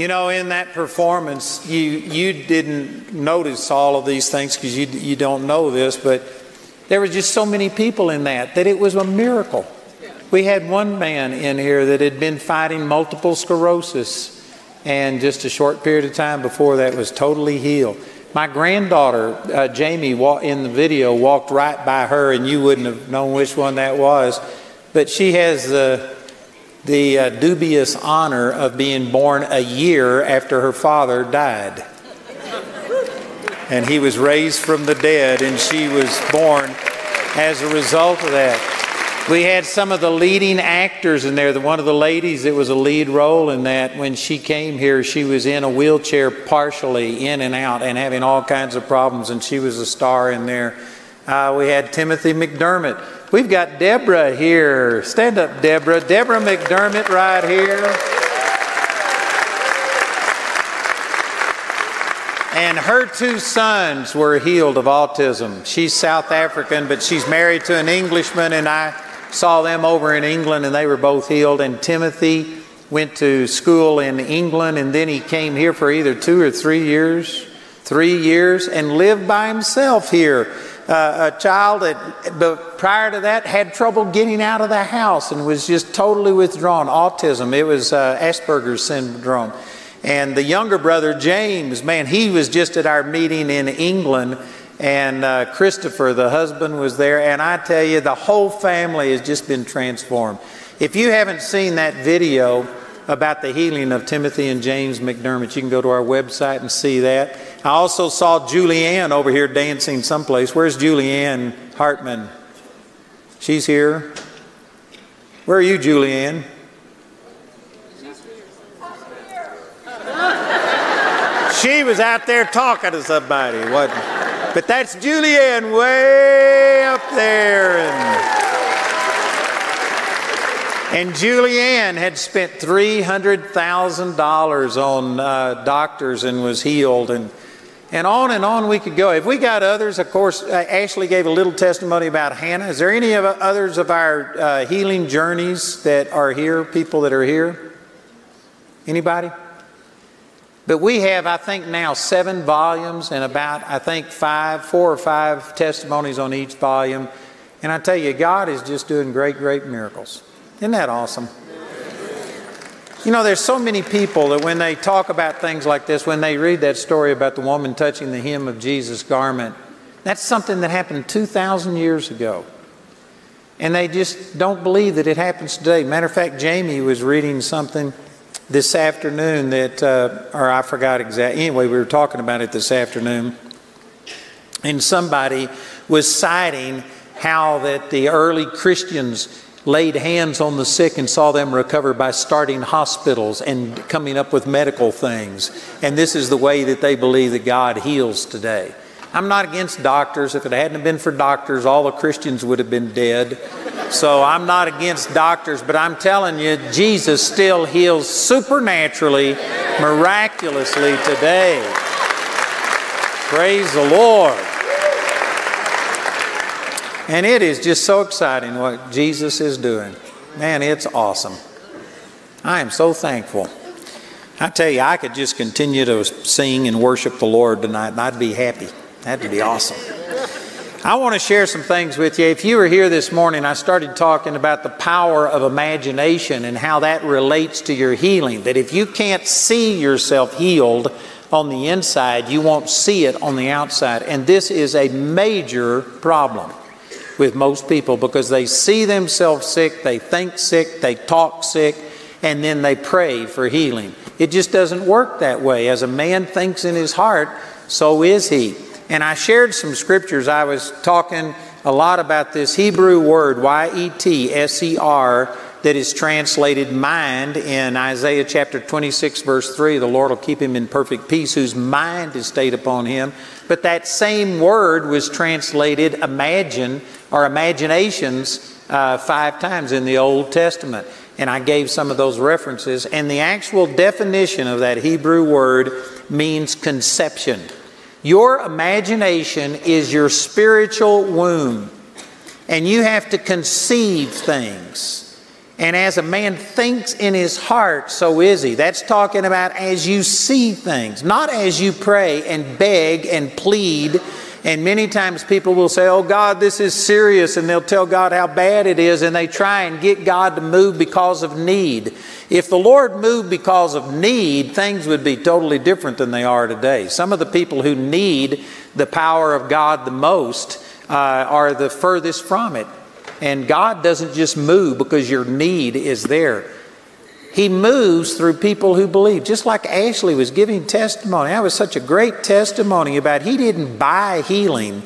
You know, in that performance, you, you didn't notice all of these things because you, you don't know this, but there were just so many people in that that it was a miracle. We had one man in here that had been fighting multiple sclerosis, and just a short period of time before that was totally healed. My granddaughter, uh, Jamie, in the video, walked right by her, and you wouldn't have known which one that was. But she has the, the uh, dubious honor of being born a year after her father died. And he was raised from the dead, and she was born as a result of that. We had some of the leading actors in there. The, one of the ladies that was a lead role in that, when she came here, she was in a wheelchair partially, in and out, and having all kinds of problems, and she was a star in there. Uh, we had Timothy McDermott. We've got Deborah here. Stand up, Deborah. Deborah McDermott right here. And her two sons were healed of autism. She's South African, but she's married to an Englishman, and I saw them over in England and they were both healed. And Timothy went to school in England and then he came here for either two or three years, three years, and lived by himself here. Uh, a child that, but prior to that, had trouble getting out of the house and was just totally withdrawn. Autism, it was uh, Asperger's syndrome. And the younger brother, James, man, he was just at our meeting in England and uh, Christopher, the husband, was there. And I tell you, the whole family has just been transformed. If you haven't seen that video about the healing of Timothy and James McDermott, you can go to our website and see that. I also saw Julianne over here dancing someplace. Where's Julianne Hartman? She's here. Where are you, Julianne? She was out there talking to somebody, wasn't but that's Julianne way up there. And, and Julianne had spent $300,000 on uh, doctors and was healed. And, and on and on we could go. If we got others, of course, uh, Ashley gave a little testimony about Hannah. Is there any of others of our uh, healing journeys that are here, people that are here? Anybody? But we have, I think, now seven volumes and about, I think, five, four or five testimonies on each volume. And I tell you, God is just doing great, great miracles. Isn't that awesome? You know, there's so many people that when they talk about things like this, when they read that story about the woman touching the hem of Jesus' garment, that's something that happened 2,000 years ago. And they just don't believe that it happens today. Matter of fact, Jamie was reading something this afternoon that, uh, or I forgot exactly, anyway, we were talking about it this afternoon, and somebody was citing how that the early Christians laid hands on the sick and saw them recover by starting hospitals and coming up with medical things. And this is the way that they believe that God heals today. I'm not against doctors. If it hadn't been for doctors, all the Christians would have been dead. So I'm not against doctors, but I'm telling you, Jesus still heals supernaturally, miraculously today. Praise the Lord. And it is just so exciting what Jesus is doing. Man, it's awesome. I am so thankful. I tell you, I could just continue to sing and worship the Lord tonight, and I'd be happy. That'd be awesome. I want to share some things with you. If you were here this morning, I started talking about the power of imagination and how that relates to your healing. That if you can't see yourself healed on the inside, you won't see it on the outside. And this is a major problem with most people because they see themselves sick, they think sick, they talk sick, and then they pray for healing. It just doesn't work that way. As a man thinks in his heart, so is he. And I shared some scriptures. I was talking a lot about this Hebrew word, Y E T S E R, that is translated mind in Isaiah chapter 26, verse 3. The Lord will keep him in perfect peace, whose mind is stayed upon him. But that same word was translated imagine or imaginations uh, five times in the Old Testament. And I gave some of those references. And the actual definition of that Hebrew word means conception. Your imagination is your spiritual womb, and you have to conceive things. And as a man thinks in his heart, so is he. That's talking about as you see things, not as you pray and beg and plead. And many times people will say, Oh God, this is serious, and they'll tell God how bad it is, and they try and get God to move because of need. If the Lord moved because of need, things would be totally different than they are today. Some of the people who need the power of God the most uh, are the furthest from it. And God doesn't just move because your need is there. He moves through people who believe. Just like Ashley was giving testimony. That was such a great testimony about he didn't buy healing,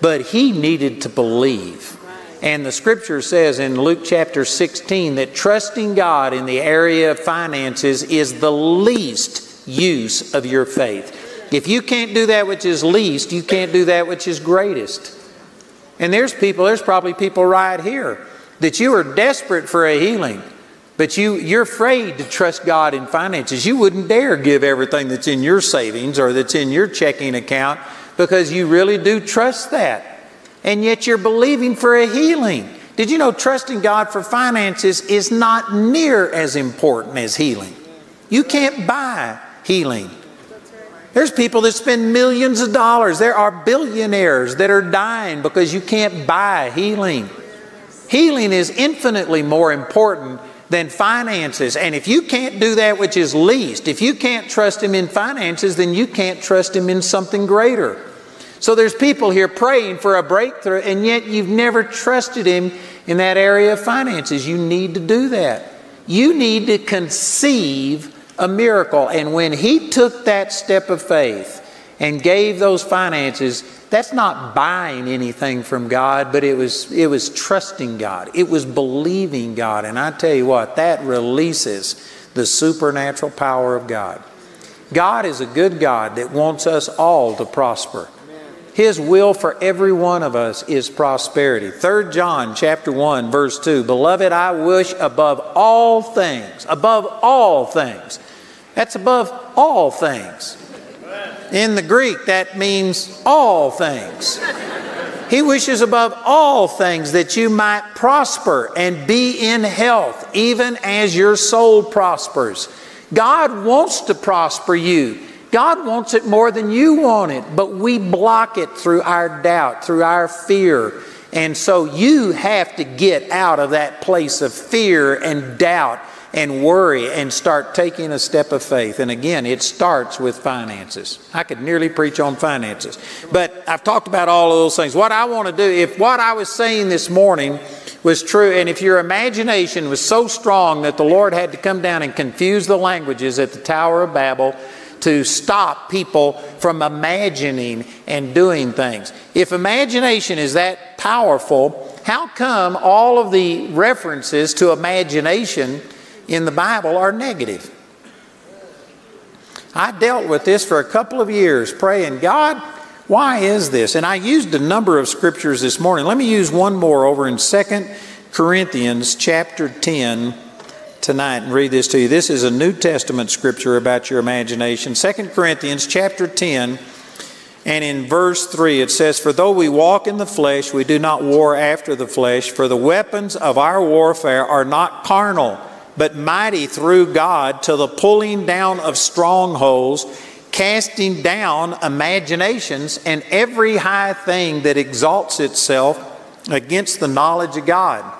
but he needed to believe. And the scripture says in Luke chapter 16 that trusting God in the area of finances is the least use of your faith. If you can't do that which is least, you can't do that which is greatest. And there's people, there's probably people right here that you are desperate for a healing, but you, you're afraid to trust God in finances. You wouldn't dare give everything that's in your savings or that's in your checking account because you really do trust that. And yet you're believing for a healing. Did you know trusting God for finances is not near as important as healing? You can't buy healing. There's people that spend millions of dollars. There are billionaires that are dying because you can't buy healing. Healing is infinitely more important than finances. And if you can't do that which is least, if you can't trust Him in finances, then you can't trust Him in something greater. So there's people here praying for a breakthrough, and yet you've never trusted Him in that area of finances. You need to do that. You need to conceive a miracle. And when he took that step of faith and gave those finances, that's not buying anything from God, but it was, it was trusting God. It was believing God. And I tell you what, that releases the supernatural power of God. God is a good God that wants us all to prosper. His will for every one of us is prosperity. 3 John chapter 1 verse 2. Beloved, I wish above all things, above all things. That's above all things. In the Greek, that means all things. He wishes above all things that you might prosper and be in health, even as your soul prospers. God wants to prosper you. God wants it more than you want it, but we block it through our doubt, through our fear. And so you have to get out of that place of fear and doubt and worry and start taking a step of faith. And again, it starts with finances. I could nearly preach on finances, but I've talked about all of those things. What I want to do, if what I was saying this morning was true, and if your imagination was so strong that the Lord had to come down and confuse the languages at the Tower of Babel, to stop people from imagining and doing things. If imagination is that powerful, how come all of the references to imagination in the Bible are negative? I dealt with this for a couple of years, praying, God, why is this? And I used a number of scriptures this morning. Let me use one more over in Second Corinthians chapter 10 tonight and read this to you. This is a New Testament scripture about your imagination. 2 Corinthians chapter 10 and in verse 3 it says, For though we walk in the flesh, we do not war after the flesh, for the weapons of our warfare are not carnal, but mighty through God to the pulling down of strongholds, casting down imaginations and every high thing that exalts itself against the knowledge of God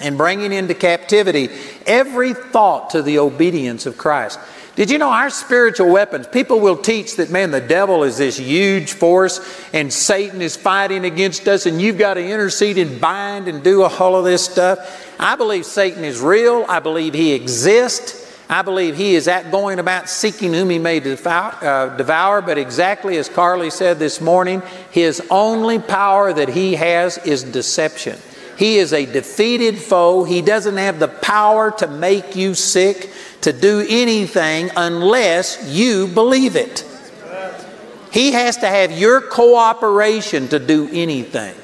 and bringing into captivity every thought to the obedience of Christ. Did you know our spiritual weapons? People will teach that, man, the devil is this huge force and Satan is fighting against us and you've got to intercede and bind and do a all of this stuff. I believe Satan is real. I believe he exists. I believe he is at going about seeking whom he may uh, devour, but exactly as Carly said this morning, his only power that he has is deception. He is a defeated foe. He doesn't have the power to make you sick, to do anything unless you believe it. He has to have your cooperation to do anything.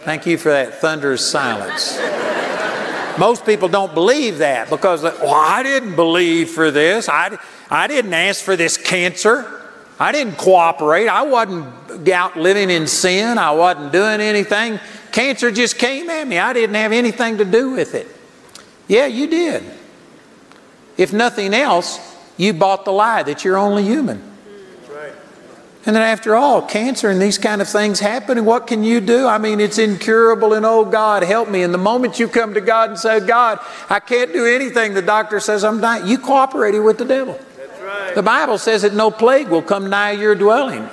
Thank you for that thunderous silence. Most people don't believe that because, well, I didn't believe for this. I, I didn't ask for this cancer. I didn't cooperate. I wasn't out living in sin. I wasn't doing anything Cancer just came at me. I didn't have anything to do with it. Yeah, you did. If nothing else, you bought the lie that you're only human. And then after all, cancer and these kind of things happen, and what can you do? I mean, it's incurable, and oh God, help me. And the moment you come to God and say, God, I can't do anything, the doctor says I'm dying, you cooperated with the devil. Right. The Bible says that no plague will come nigh your dwelling.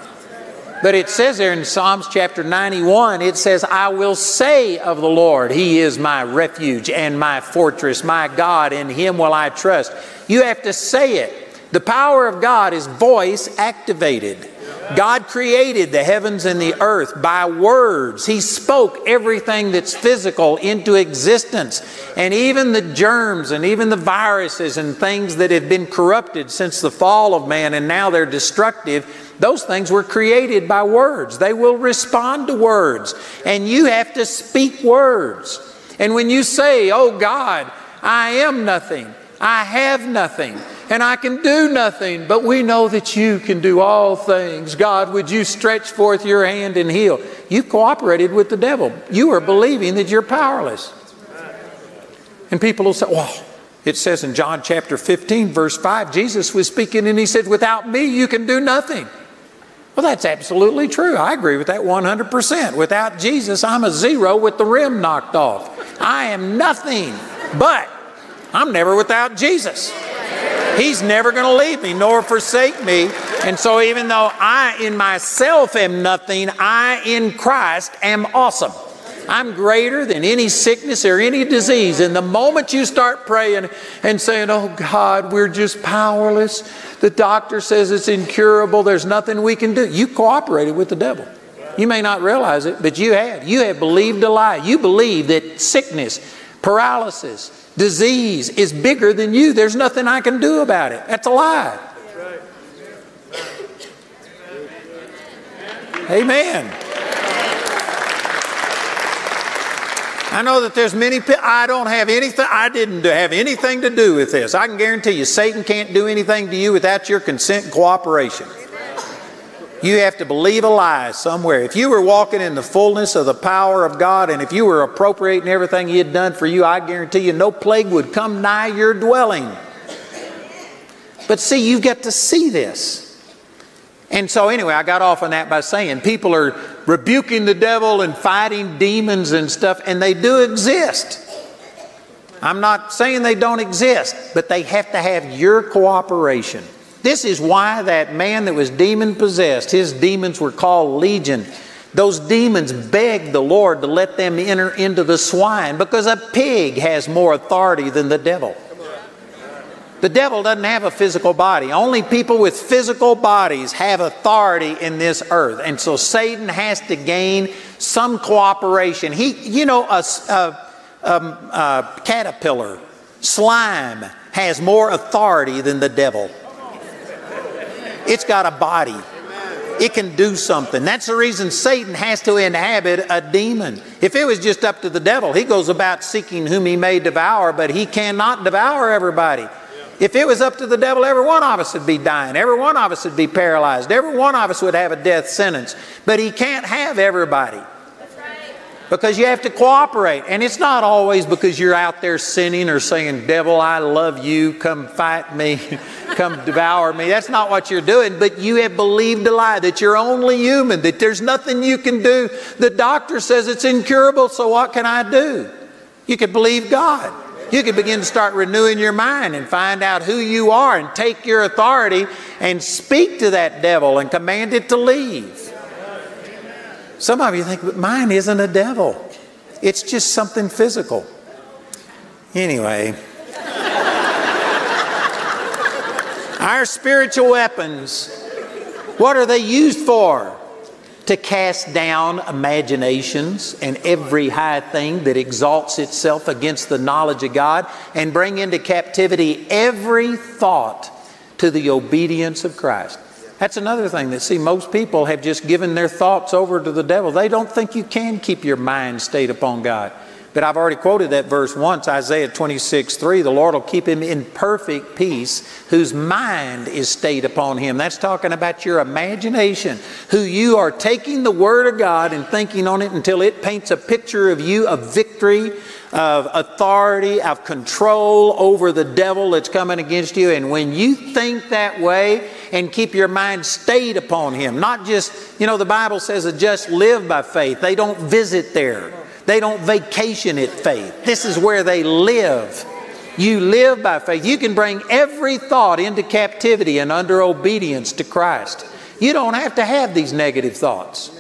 But it says there in Psalms chapter 91, it says, I will say of the Lord, He is my refuge and my fortress, my God, in Him will I trust. You have to say it. The power of God is voice activated. God created the heavens and the earth by words. He spoke everything that's physical into existence. And even the germs and even the viruses and things that have been corrupted since the fall of man and now they're destructive, those things were created by words. They will respond to words. And you have to speak words. And when you say, Oh God, I am nothing, I have nothing, and I can do nothing, but we know that you can do all things. God, would you stretch forth your hand and heal? You cooperated with the devil. You are believing that you're powerless. And people will say, well, it says in John chapter 15, verse 5, Jesus was speaking and he said, Without me, you can do nothing. Well, that's absolutely true. I agree with that 100%. Without Jesus, I'm a zero with the rim knocked off. I am nothing, but I'm never without Jesus. He's never going to leave me nor forsake me. And so, even though I in myself am nothing, I in Christ am awesome. I'm greater than any sickness or any disease. And the moment you start praying and saying, Oh God, we're just powerless, the doctor says it's incurable, there's nothing we can do, you cooperated with the devil. You may not realize it, but you have. You have believed a lie. You believe that sickness, paralysis, disease is bigger than you. There's nothing I can do about it. That's a lie. Amen. I know that there's many people, I don't have anything, I didn't have anything to do with this. I can guarantee you, Satan can't do anything to you without your consent and cooperation. You have to believe a lie somewhere. If you were walking in the fullness of the power of God and if you were appropriating everything He had done for you, I guarantee you no plague would come nigh your dwelling. But see, you've got to see this. And so, anyway, I got off on that by saying people are rebuking the devil and fighting demons and stuff, and they do exist. I'm not saying they don't exist, but they have to have your cooperation. This is why that man that was demon possessed, his demons were called legion. Those demons begged the Lord to let them enter into the swine because a pig has more authority than the devil. The devil doesn't have a physical body. Only people with physical bodies have authority in this earth. And so Satan has to gain some cooperation. He, you know, a, a, a, a caterpillar, slime, has more authority than the devil. It's got a body. It can do something. That's the reason Satan has to inhabit a demon. If it was just up to the devil, he goes about seeking whom he may devour, but he cannot devour everybody. If it was up to the devil, every one of us would be dying. Every one of us would be paralyzed. Every one of us would have a death sentence. But he can't have everybody because you have to cooperate. And it's not always because you're out there sinning or saying, Devil, I love you, come fight me, come devour me. That's not what you're doing, but you have believed a lie that you're only human, that there's nothing you can do. The doctor says it's incurable, so what can I do? You could believe God. You can begin to start renewing your mind and find out who you are and take your authority and speak to that devil and command it to leave. Some of you think, but mine isn't a devil. It's just something physical. Anyway, our spiritual weapons, what are they used for? To cast down imaginations and every high thing that exalts itself against the knowledge of God and bring into captivity every thought to the obedience of Christ. That's another thing that, see, most people have just given their thoughts over to the devil. They don't think you can keep your mind stayed upon God. But I've already quoted that verse once, Isaiah 26, 3. The Lord will keep him in perfect peace, whose mind is stayed upon him. That's talking about your imagination, who you are taking the Word of God and thinking on it until it paints a picture of you of victory, of authority, of control over the devil that's coming against you. And when you think that way and keep your mind stayed upon him, not just, you know, the Bible says the just live by faith, they don't visit there. They don't vacation at faith. This is where they live. You live by faith. You can bring every thought into captivity and under obedience to Christ. You don't have to have these negative thoughts.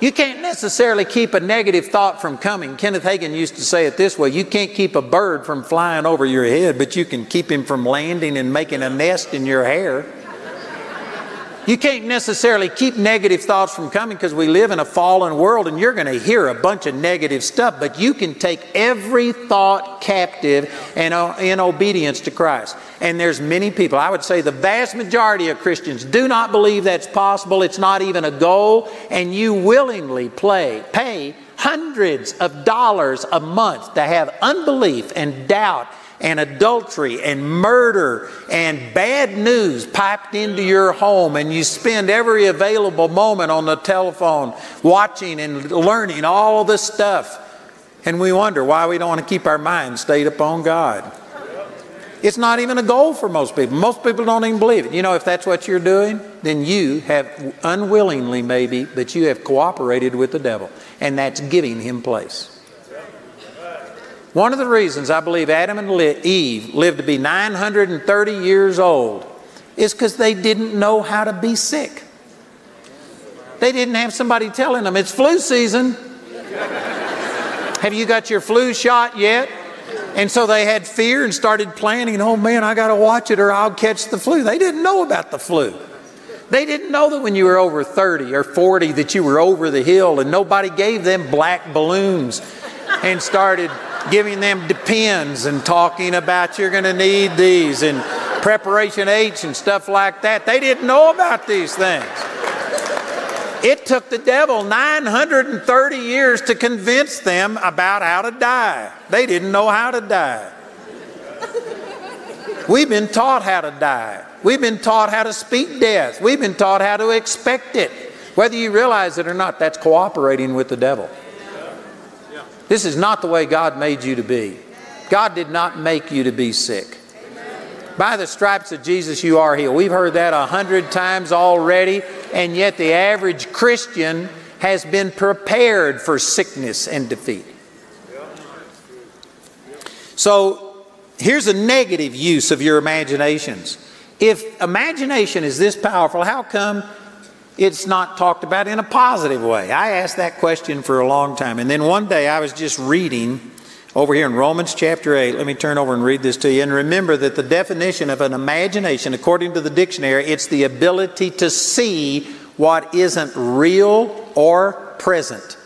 You can't necessarily keep a negative thought from coming. Kenneth Hagin used to say it this way you can't keep a bird from flying over your head, but you can keep him from landing and making a nest in your hair. You can't necessarily keep negative thoughts from coming because we live in a fallen world and you're going to hear a bunch of negative stuff, but you can take every thought captive and uh, in obedience to Christ. And there's many people, I would say the vast majority of Christians do not believe that's possible. It's not even a goal, and you willingly play, pay hundreds of dollars a month to have unbelief and doubt and adultery and murder and bad news piped into your home, and you spend every available moment on the telephone watching and learning all this stuff. And we wonder why we don't want to keep our minds stayed upon God. It's not even a goal for most people. Most people don't even believe it. You know, if that's what you're doing, then you have unwillingly, maybe, but you have cooperated with the devil, and that's giving him place. One of the reasons I believe Adam and Eve lived to be 930 years old is because they didn't know how to be sick. They didn't have somebody telling them, it's flu season. have you got your flu shot yet? And so they had fear and started planning, oh man, I got to watch it or I'll catch the flu. They didn't know about the flu. They didn't know that when you were over 30 or 40 that you were over the hill and nobody gave them black balloons and started giving them depends and talking about you're going to need these and preparation H and stuff like that. They didn't know about these things. It took the devil 930 years to convince them about how to die. They didn't know how to die. We've been taught how to die. We've been taught how to speak death. We've been taught how to expect it. Whether you realize it or not, that's cooperating with the devil. This is not the way God made you to be. God did not make you to be sick. By the stripes of Jesus, you are healed. We've heard that a hundred times already, and yet the average Christian has been prepared for sickness and defeat. So here's a negative use of your imaginations. If imagination is this powerful, how come it's not talked about in a positive way? I asked that question for a long time. And then one day I was just reading over here in Romans chapter 8. Let me turn over and read this to you. And remember that the definition of an imagination, according to the dictionary, it's the ability to see what isn't real or present.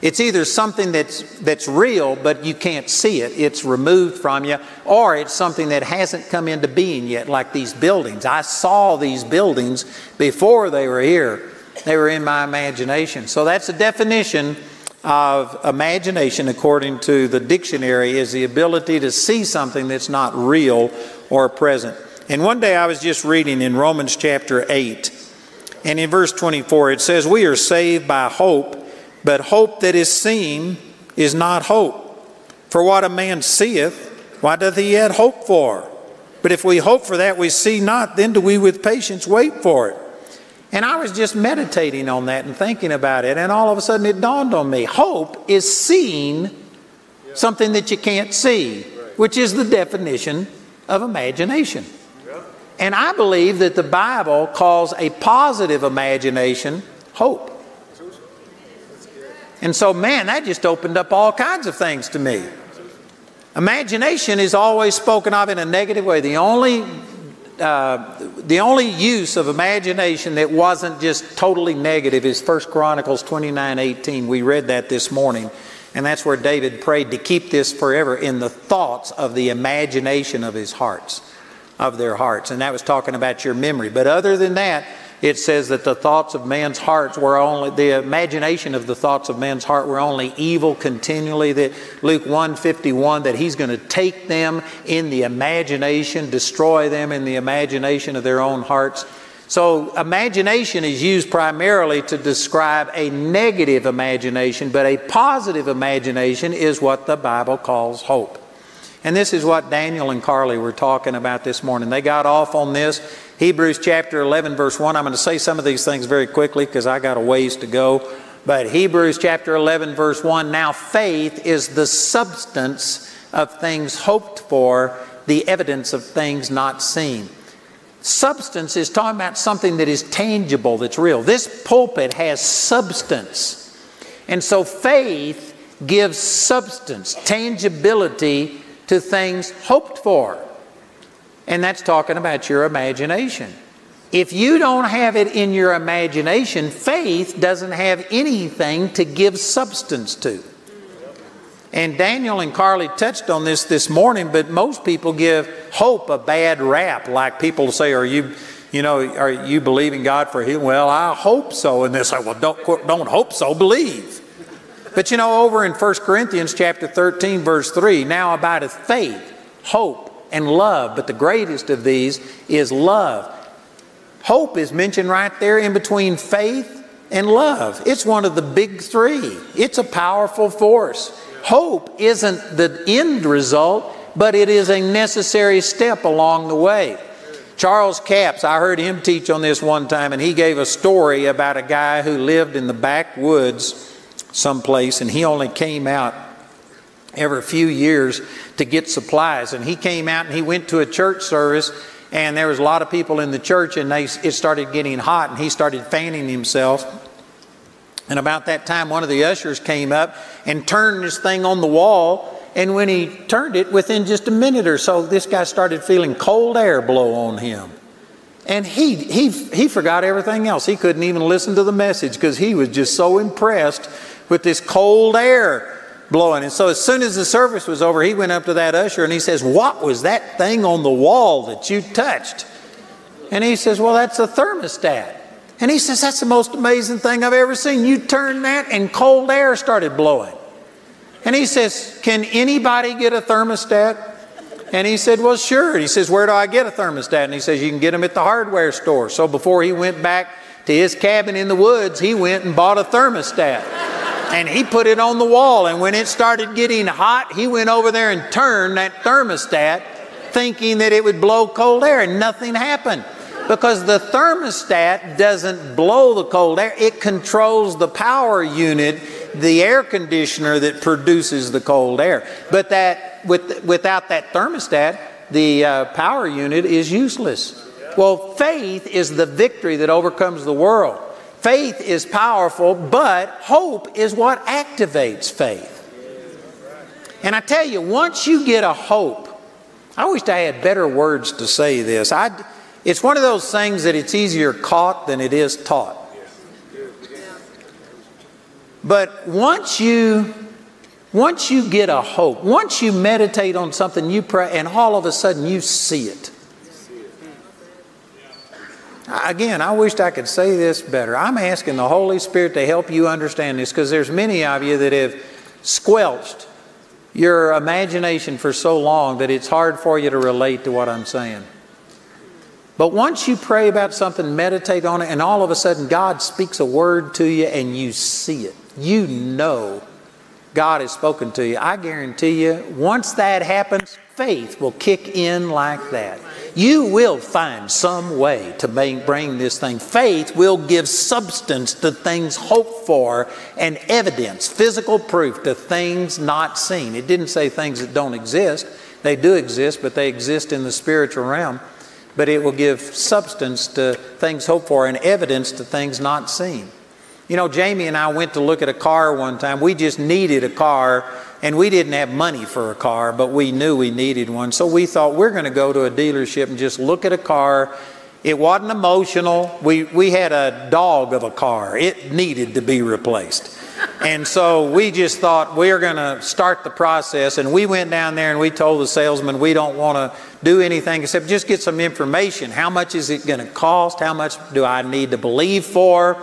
It's either something that's, that's real, but you can't see it, it's removed from you, or it's something that hasn't come into being yet, like these buildings. I saw these buildings before they were here, they were in my imagination. So that's the definition of imagination, according to the dictionary, is the ability to see something that's not real or present. And one day I was just reading in Romans chapter 8, and in verse 24 it says, We are saved by hope. But hope that is seen is not hope. For what a man seeth, why doth he yet hope for? But if we hope for that we see not, then do we with patience wait for it. And I was just meditating on that and thinking about it, and all of a sudden it dawned on me hope is seeing something that you can't see, which is the definition of imagination. And I believe that the Bible calls a positive imagination hope. And so, man, that just opened up all kinds of things to me. Imagination is always spoken of in a negative way. The only, uh, the only use of imagination that wasn't just totally negative is 1 Chronicles 29 18. We read that this morning. And that's where David prayed to keep this forever in the thoughts of the imagination of his hearts, of their hearts. And that was talking about your memory. But other than that, it says that the thoughts of man's hearts were only, the imagination of the thoughts of man's heart were only evil continually. That Luke 151, that he's going to take them in the imagination, destroy them in the imagination of their own hearts. So, imagination is used primarily to describe a negative imagination, but a positive imagination is what the Bible calls hope. And this is what Daniel and Carly were talking about this morning. They got off on this. Hebrews chapter 11, verse 1. I'm going to say some of these things very quickly because I got a ways to go. But Hebrews chapter 11, verse 1 Now faith is the substance of things hoped for, the evidence of things not seen. Substance is talking about something that is tangible, that's real. This pulpit has substance. And so faith gives substance, tangibility to things hoped for. And that's talking about your imagination. If you don't have it in your imagination, faith doesn't have anything to give substance to. And Daniel and Carly touched on this this morning, but most people give hope a bad rap. Like people say, Are you, you know, are you believing God for healing? Well, I hope so. And they say, Well, don't, don't hope so, believe. But you know, over in 1 Corinthians chapter 13, verse 3, now abideth faith, hope, and love, but the greatest of these is love. Hope is mentioned right there in between faith and love. It's one of the big three. It's a powerful force. Hope isn't the end result, but it is a necessary step along the way. Charles Capps, I heard him teach on this one time, and he gave a story about a guy who lived in the backwoods someplace, and he only came out every few years to get supplies. And he came out and he went to a church service, and there was a lot of people in the church, and they, it started getting hot, and he started fanning himself. And about that time, one of the ushers came up and turned this thing on the wall. And when he turned it, within just a minute or so, this guy started feeling cold air blow on him. And he, he, he forgot everything else. He couldn't even listen to the message because he was just so impressed with this cold air blowing. And so as soon as the service was over, he went up to that usher and he says, What was that thing on the wall that you touched? And he says, Well, that's a thermostat. And he says, That's the most amazing thing I've ever seen. You turned that and cold air started blowing. And he says, Can anybody get a thermostat? And he said, Well, sure. He says, Where do I get a thermostat? And he says, You can get them at the hardware store. So before he went back to his cabin in the woods, he went and bought a thermostat and he put it on the wall. And when it started getting hot, he went over there and turned that thermostat thinking that it would blow cold air, and nothing happened. Because the thermostat doesn't blow the cold air, it controls the power unit, the air conditioner that produces the cold air. But that, with, without that thermostat, the uh, power unit is useless. Well, faith is the victory that overcomes the world. Faith is powerful, but hope is what activates faith. And I tell you, once you get a hope, I wish I had better words to say this. I, it's one of those things that it's easier caught than it is taught. But once you once you get a hope, once you meditate on something, you pray, and all of a sudden you see it. Again, I wished I could say this better. I'm asking the Holy Spirit to help you understand this because there's many of you that have squelched your imagination for so long that it's hard for you to relate to what I'm saying. But once you pray about something, meditate on it, and all of a sudden God speaks a word to you and you see it. You know God has spoken to you. I guarantee you, once that happens, faith will kick in like that. You will find some way to bring this thing. Faith will give substance to things hoped for and evidence, physical proof to things not seen. It didn't say things that don't exist. They do exist, but they exist in the spiritual realm. But it will give substance to things hoped for and evidence to things not seen. You know, Jamie and I went to look at a car one time. We just needed a car and we didn't have money for a car, but we knew we needed one. So we thought we're going to go to a dealership and just look at a car. It wasn't emotional. We, we had a dog of a car, it needed to be replaced. And so we just thought we are going to start the process. And we went down there and we told the salesman we don't want to do anything except just get some information. How much is it going to cost? How much do I need to believe for?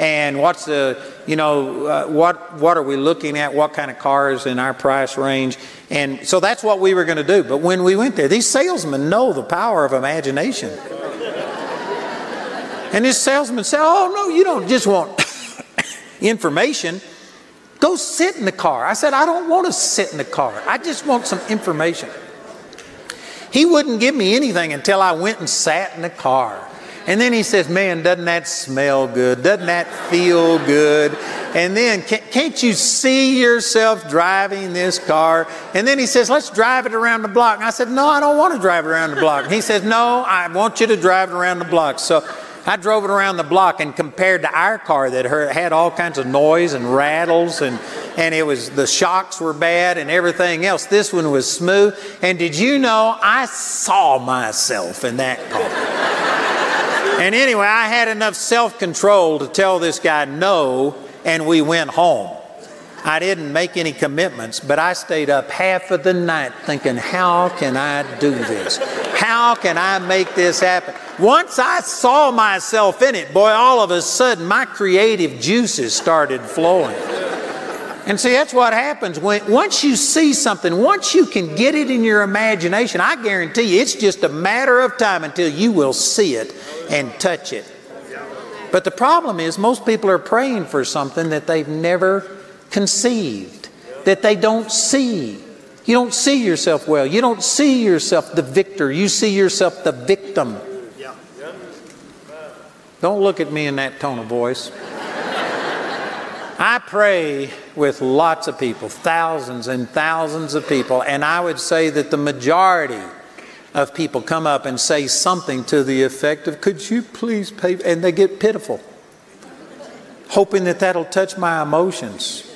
And what's the, you know, uh, what, what are we looking at? What kind of cars in our price range? And so that's what we were going to do. But when we went there, these salesmen know the power of imagination. And this salesman said, Oh, no, you don't just want information. Go sit in the car. I said, I don't want to sit in the car. I just want some information. He wouldn't give me anything until I went and sat in the car. And then he says, Man, doesn't that smell good? Doesn't that feel good? And then, can't you see yourself driving this car? And then he says, Let's drive it around the block. And I said, No, I don't want to drive it around the block. And he says, No, I want you to drive it around the block. So I drove it around the block and compared to our car that had all kinds of noise and rattles and, and it was the shocks were bad and everything else. This one was smooth. And did you know I saw myself in that car? And anyway, I had enough self control to tell this guy no, and we went home. I didn't make any commitments, but I stayed up half of the night thinking, how can I do this? How can I make this happen? Once I saw myself in it, boy, all of a sudden my creative juices started flowing. And see, that's what happens when once you see something, once you can get it in your imagination, I guarantee you it's just a matter of time until you will see it and touch it. But the problem is, most people are praying for something that they've never conceived, that they don't see. You don't see yourself well. You don't see yourself the victor. You see yourself the victim. Don't look at me in that tone of voice. I pray with lots of people, thousands and thousands of people, and I would say that the majority of people come up and say something to the effect of, Could you please pay? And they get pitiful, hoping that that'll touch my emotions.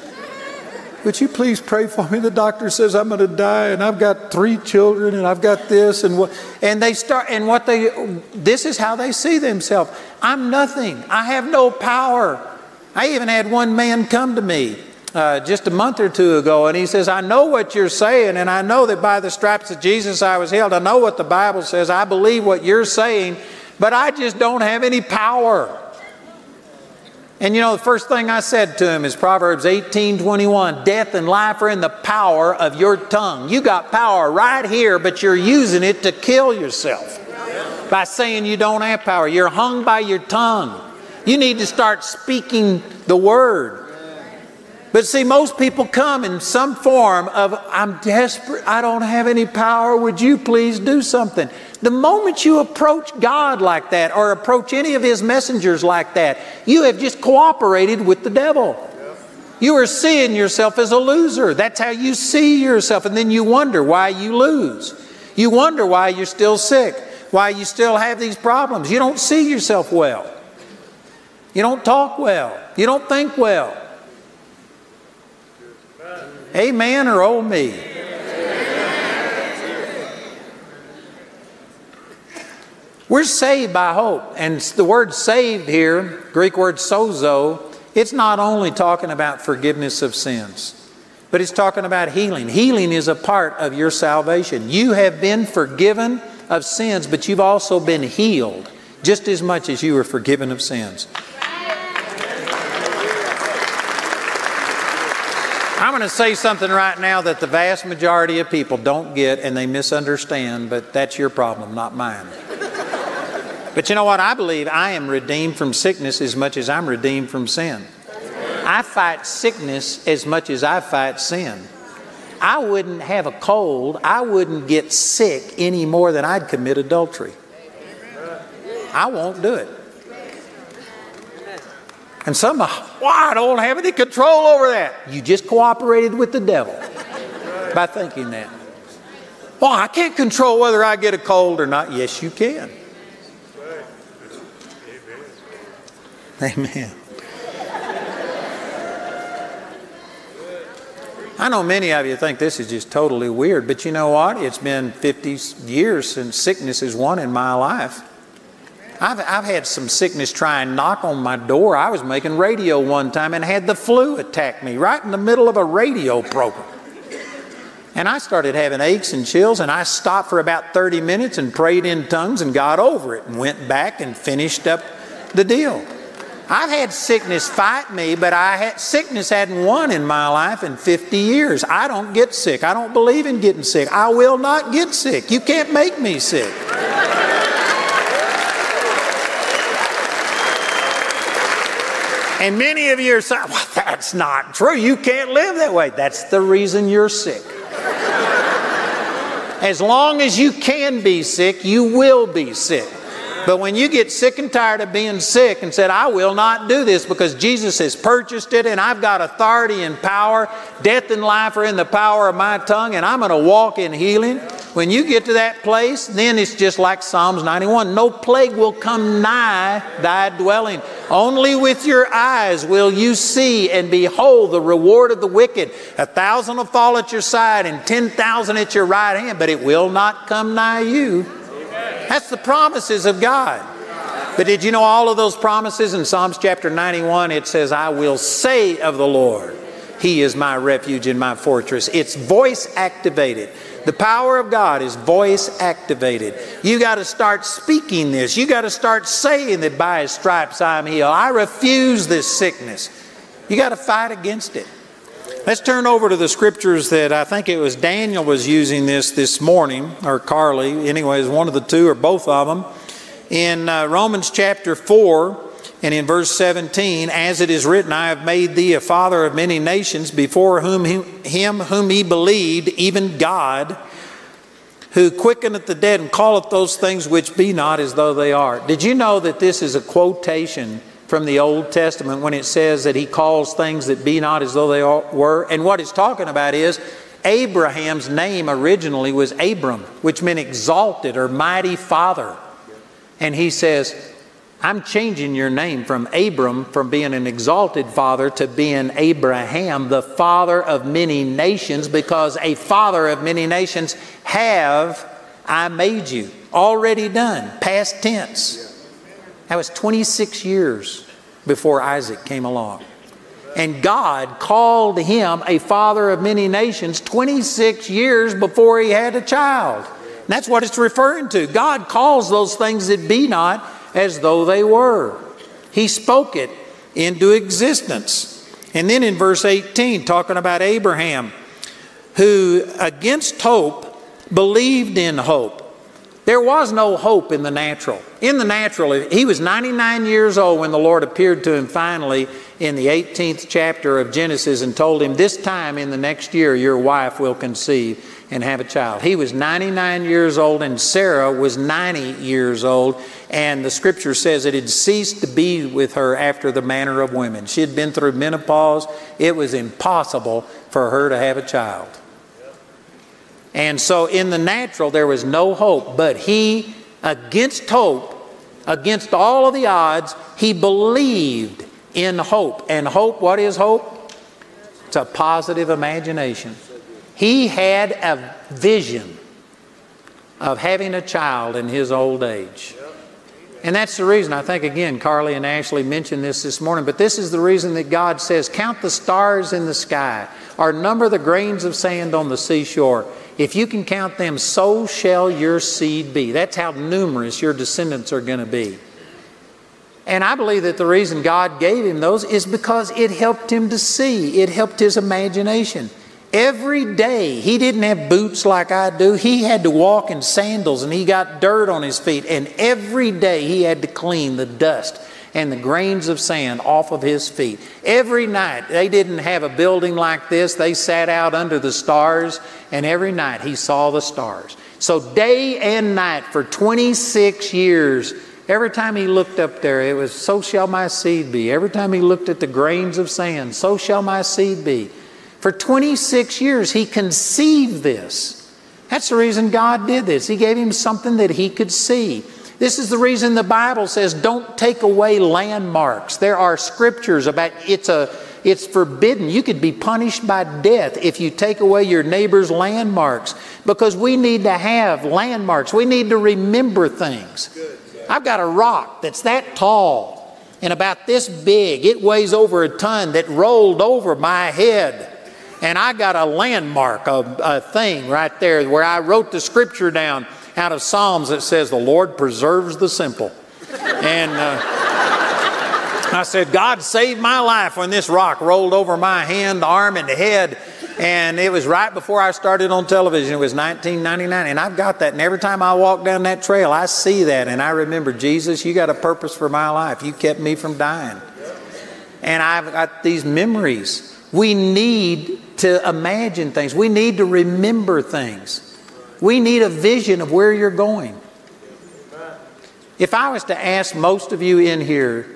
Would you please pray for me? The doctor says I'm going to die, and I've got three children, and I've got this, and what. And they start, and what they, this is how they see themselves. I'm nothing. I have no power. I even had one man come to me uh, just a month or two ago, and he says, I know what you're saying, and I know that by the stripes of Jesus I was healed. I know what the Bible says. I believe what you're saying, but I just don't have any power. And you know, the first thing I said to him is Proverbs 18 21 Death and life are in the power of your tongue. You got power right here, but you're using it to kill yourself by saying you don't have power. You're hung by your tongue. You need to start speaking the word. But see, most people come in some form of, I'm desperate, I don't have any power, would you please do something? The moment you approach God like that or approach any of His messengers like that, you have just cooperated with the devil. You are seeing yourself as a loser. That's how you see yourself. And then you wonder why you lose. You wonder why you're still sick, why you still have these problems. You don't see yourself well. You don't talk well. You don't think well. Amen or oh me? We're saved by hope. And the word saved here, Greek word sozo, it's not only talking about forgiveness of sins, but it's talking about healing. Healing is a part of your salvation. You have been forgiven of sins, but you've also been healed just as much as you were forgiven of sins. I'm going to say something right now that the vast majority of people don't get and they misunderstand, but that's your problem, not mine. but you know what? I believe I am redeemed from sickness as much as I'm redeemed from sin. I fight sickness as much as I fight sin. I wouldn't have a cold, I wouldn't get sick any more than I'd commit adultery. I won't do it. And some, well, I don't have any control over that. You just cooperated with the devil by thinking that. Well, I can't control whether I get a cold or not. Yes, you can. Amen. I know many of you think this is just totally weird, but you know what? It's been 50 years since sickness has won in my life. I've, I've had some sickness try and knock on my door. I was making radio one time and had the flu attack me right in the middle of a radio program. And I started having aches and chills, and I stopped for about 30 minutes and prayed in tongues and got over it and went back and finished up the deal. I've had sickness fight me, but I had, sickness hadn't won in my life in 50 years. I don't get sick. I don't believe in getting sick. I will not get sick. You can't make me sick. And many of you are saying, well, that's not true. You can't live that way. That's the reason you're sick. As long as you can be sick, you will be sick. But when you get sick and tired of being sick and said, I will not do this because Jesus has purchased it and I've got authority and power, death and life are in the power of my tongue and I'm going to walk in healing. When you get to that place, then it's just like Psalms 91 no plague will come nigh thy dwelling. Only with your eyes will you see and behold the reward of the wicked. A thousand will fall at your side and ten thousand at your right hand, but it will not come nigh you. That's the promises of God. But did you know all of those promises in Psalms chapter 91? It says, I will say of the Lord, He is my refuge and my fortress. It's voice activated. The power of God is voice activated. You got to start speaking this. You got to start saying that by His stripes I am healed. I refuse this sickness. You got to fight against it. Let's turn over to the scriptures that I think it was Daniel was using this this morning, or Carlie, anyways, one of the two or both of them. In uh, Romans chapter 4 and in verse 17, as it is written, I have made thee a father of many nations, before whom he, him whom he believed, even God, who quickeneth the dead and calleth those things which be not as though they are. Did you know that this is a quotation? from the Old Testament when it says that he calls things that be not as though they were. And what it's talking about is Abraham's name originally was Abram, which meant exalted or mighty father. And he says, I'm changing your name from Abram, from being an exalted father, to being Abraham, the father of many nations, because a father of many nations have I made you. Already done, past tense. That was 26 years before Isaac came along. And God called him a father of many nations 26 years before he had a child. And that's what it's referring to. God calls those things that be not as though they were. He spoke it into existence. And then in verse 18, talking about Abraham, who against hope believed in hope there was no hope in the natural. In the natural, he was 99 years old when the Lord appeared to him finally in the 18th chapter of Genesis and told him, This time in the next year, your wife will conceive and have a child. He was 99 years old, and Sarah was 90 years old, and the scripture says it had ceased to be with her after the manner of women. She had been through menopause, it was impossible for her to have a child. And so in the natural, there was no hope. But he, against hope, against all of the odds, he believed in hope. And hope, what is hope? It's a positive imagination. He had a vision of having a child in his old age. And that's the reason, I think, again, Carlie and Ashley mentioned this this morning, but this is the reason that God says, Count the stars in the sky, or number the grains of sand on the seashore. If you can count them, so shall your seed be. That's how numerous your descendants are going to be. And I believe that the reason God gave him those is because it helped him to see, it helped his imagination. Every day, he didn't have boots like I do. He had to walk in sandals and he got dirt on his feet. And every day, he had to clean the dust and the grains of sand off of his feet. Every night, they didn't have a building like this. They sat out under the stars, and every night he saw the stars. So, day and night for 26 years, every time he looked up there, it was, So shall my seed be. Every time he looked at the grains of sand, So shall my seed be. For 26 years, he conceived this. That's the reason God did this. He gave him something that he could see. This is the reason the Bible says don't take away landmarks. There are scriptures about it's a it's forbidden. You could be punished by death if you take away your neighbor's landmarks because we need to have landmarks. We need to remember things. I've got a rock that's that tall and about this big. It weighs over a ton that rolled over my head. And I got a landmark, a, a thing right there where I wrote the scripture down out of Psalms that says, The Lord preserves the simple. and uh, I said, God saved my life when this rock rolled over my hand, the arm, and the head. And it was right before I started on television. It was 1999. And I've got that. And every time I walk down that trail, I see that. And I remember, Jesus, you got a purpose for my life. You kept me from dying. And I've got these memories. We need to imagine things, we need to remember things. We need a vision of where you're going. If I was to ask most of you in here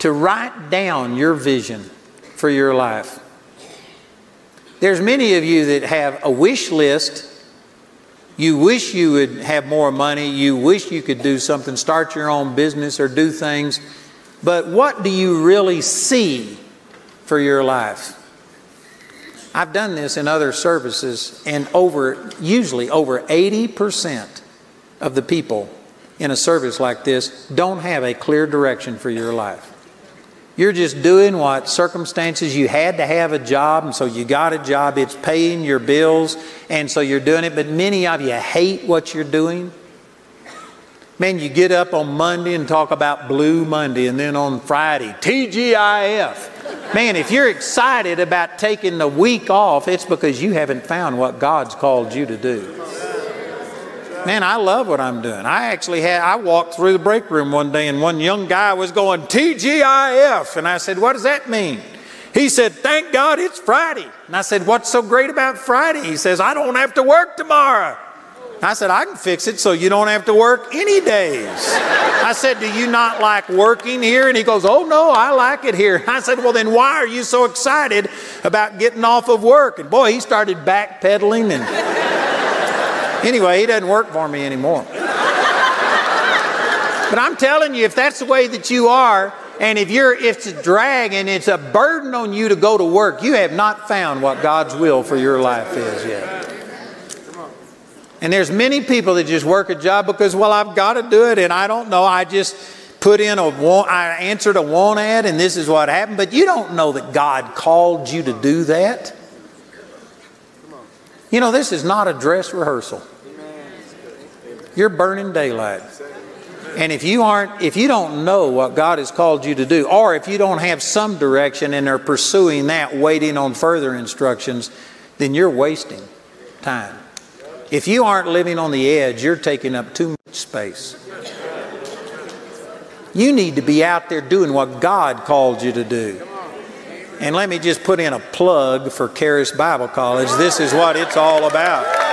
to write down your vision for your life, there's many of you that have a wish list. You wish you would have more money. You wish you could do something, start your own business or do things. But what do you really see for your life? I've done this in other services, and over, usually over 80% of the people in a service like this don't have a clear direction for your life. You're just doing what circumstances you had to have a job, and so you got a job. It's paying your bills, and so you're doing it. But many of you hate what you're doing. Man, you get up on Monday and talk about Blue Monday, and then on Friday, TGIF. Man, if you're excited about taking the week off, it's because you haven't found what God's called you to do. Man, I love what I'm doing. I actually had, I walked through the break room one day and one young guy was going, TGIF. And I said, What does that mean? He said, Thank God it's Friday. And I said, What's so great about Friday? He says, I don't have to work tomorrow. I said, I can fix it so you don't have to work any days. I said, Do you not like working here? And he goes, Oh, no, I like it here. I said, Well, then why are you so excited about getting off of work? And boy, he started backpedaling and. Anyway, he doesn't work for me anymore. But I'm telling you, if that's the way that you are, and if you're if it's a drag and it's a burden on you to go to work, you have not found what God's will for your life is yet. And there's many people that just work a job because, well, I've got to do it, and I don't know. I just put in a want, I answered a want ad, and this is what happened. But you don't know that God called you to do that. You know, this is not a dress rehearsal. You're burning daylight. And if you aren't, if you don't know what God has called you to do, or if you don't have some direction and are pursuing that, waiting on further instructions, then you're wasting time. If you aren't living on the edge, you're taking up too much space. You need to be out there doing what God called you to do. And let me just put in a plug for Charis Bible College. This is what it's all about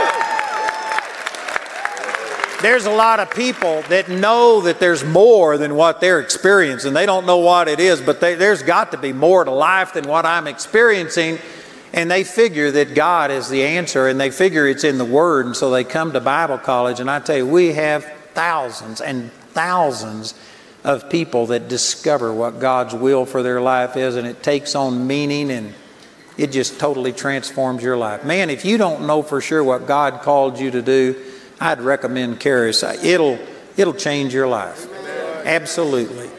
there's a lot of people that know that there's more than what they're experiencing. They don't know what it is, but they, there's got to be more to life than what I'm experiencing. And they figure that God is the answer, and they figure it's in the Word, and so they come to Bible college. And I tell you, we have thousands and thousands of people that discover what God's will for their life is, and it takes on meaning and it just totally transforms your life. Man, if you don't know for sure what God called you to do, I'd recommend Charis. It'll, it'll change your life. Absolutely.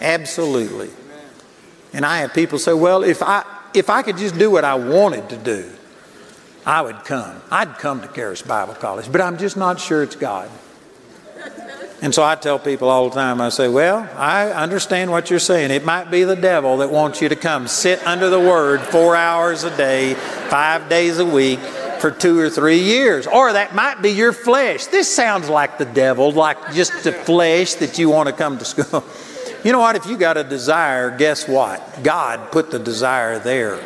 Absolutely. And I have people say, well, if I, if I could just do what I wanted to do, I would come. I'd come to Charis Bible College, but I'm just not sure it's God. And so I tell people all the time, I say, Well, I understand what you're saying. It might be the devil that wants you to come sit under the Word four hours a day, five days a week, for two or three years. Or that might be your flesh. This sounds like the devil, like just the flesh that you want to come to school. You know what? If you got a desire, guess what? God put the desire there.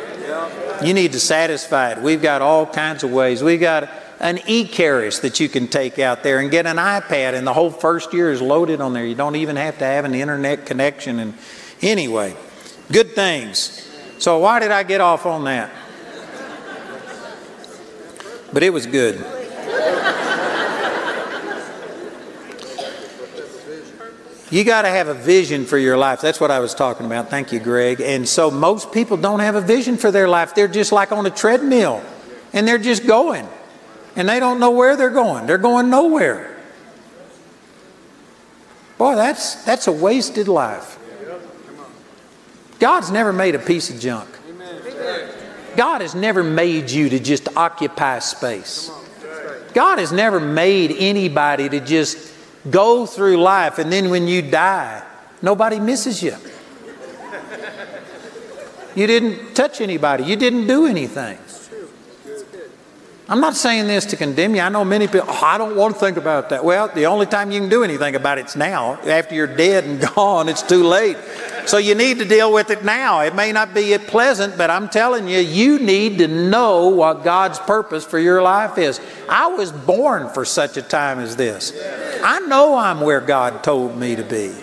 You need to satisfy it. We've got all kinds of ways. We've got an e-charis that you can take out there and get an iPad, and the whole first year is loaded on there. You don't even have to have an internet connection. And anyway, good things. So why did I get off on that? but it was good. You got to have a vision for your life. That's what I was talking about. Thank you, Greg. And so most people don't have a vision for their life. They're just like on a treadmill and they're just going. And they don't know where they're going. They're going nowhere. Boy, that's, that's a wasted life. God's never made a piece of junk. God has never made you to just occupy space. God has never made anybody to just go through life and then when you die, nobody misses you. You didn't touch anybody, you didn't do anything. I'm not saying this to condemn you. I know many people, oh, I don't want to think about that. Well, the only time you can do anything about it's now. After you're dead and gone, it's too late. So you need to deal with it now. It may not be pleasant, but I'm telling you, you need to know what God's purpose for your life is. I was born for such a time as this. I know I'm where God told me to be.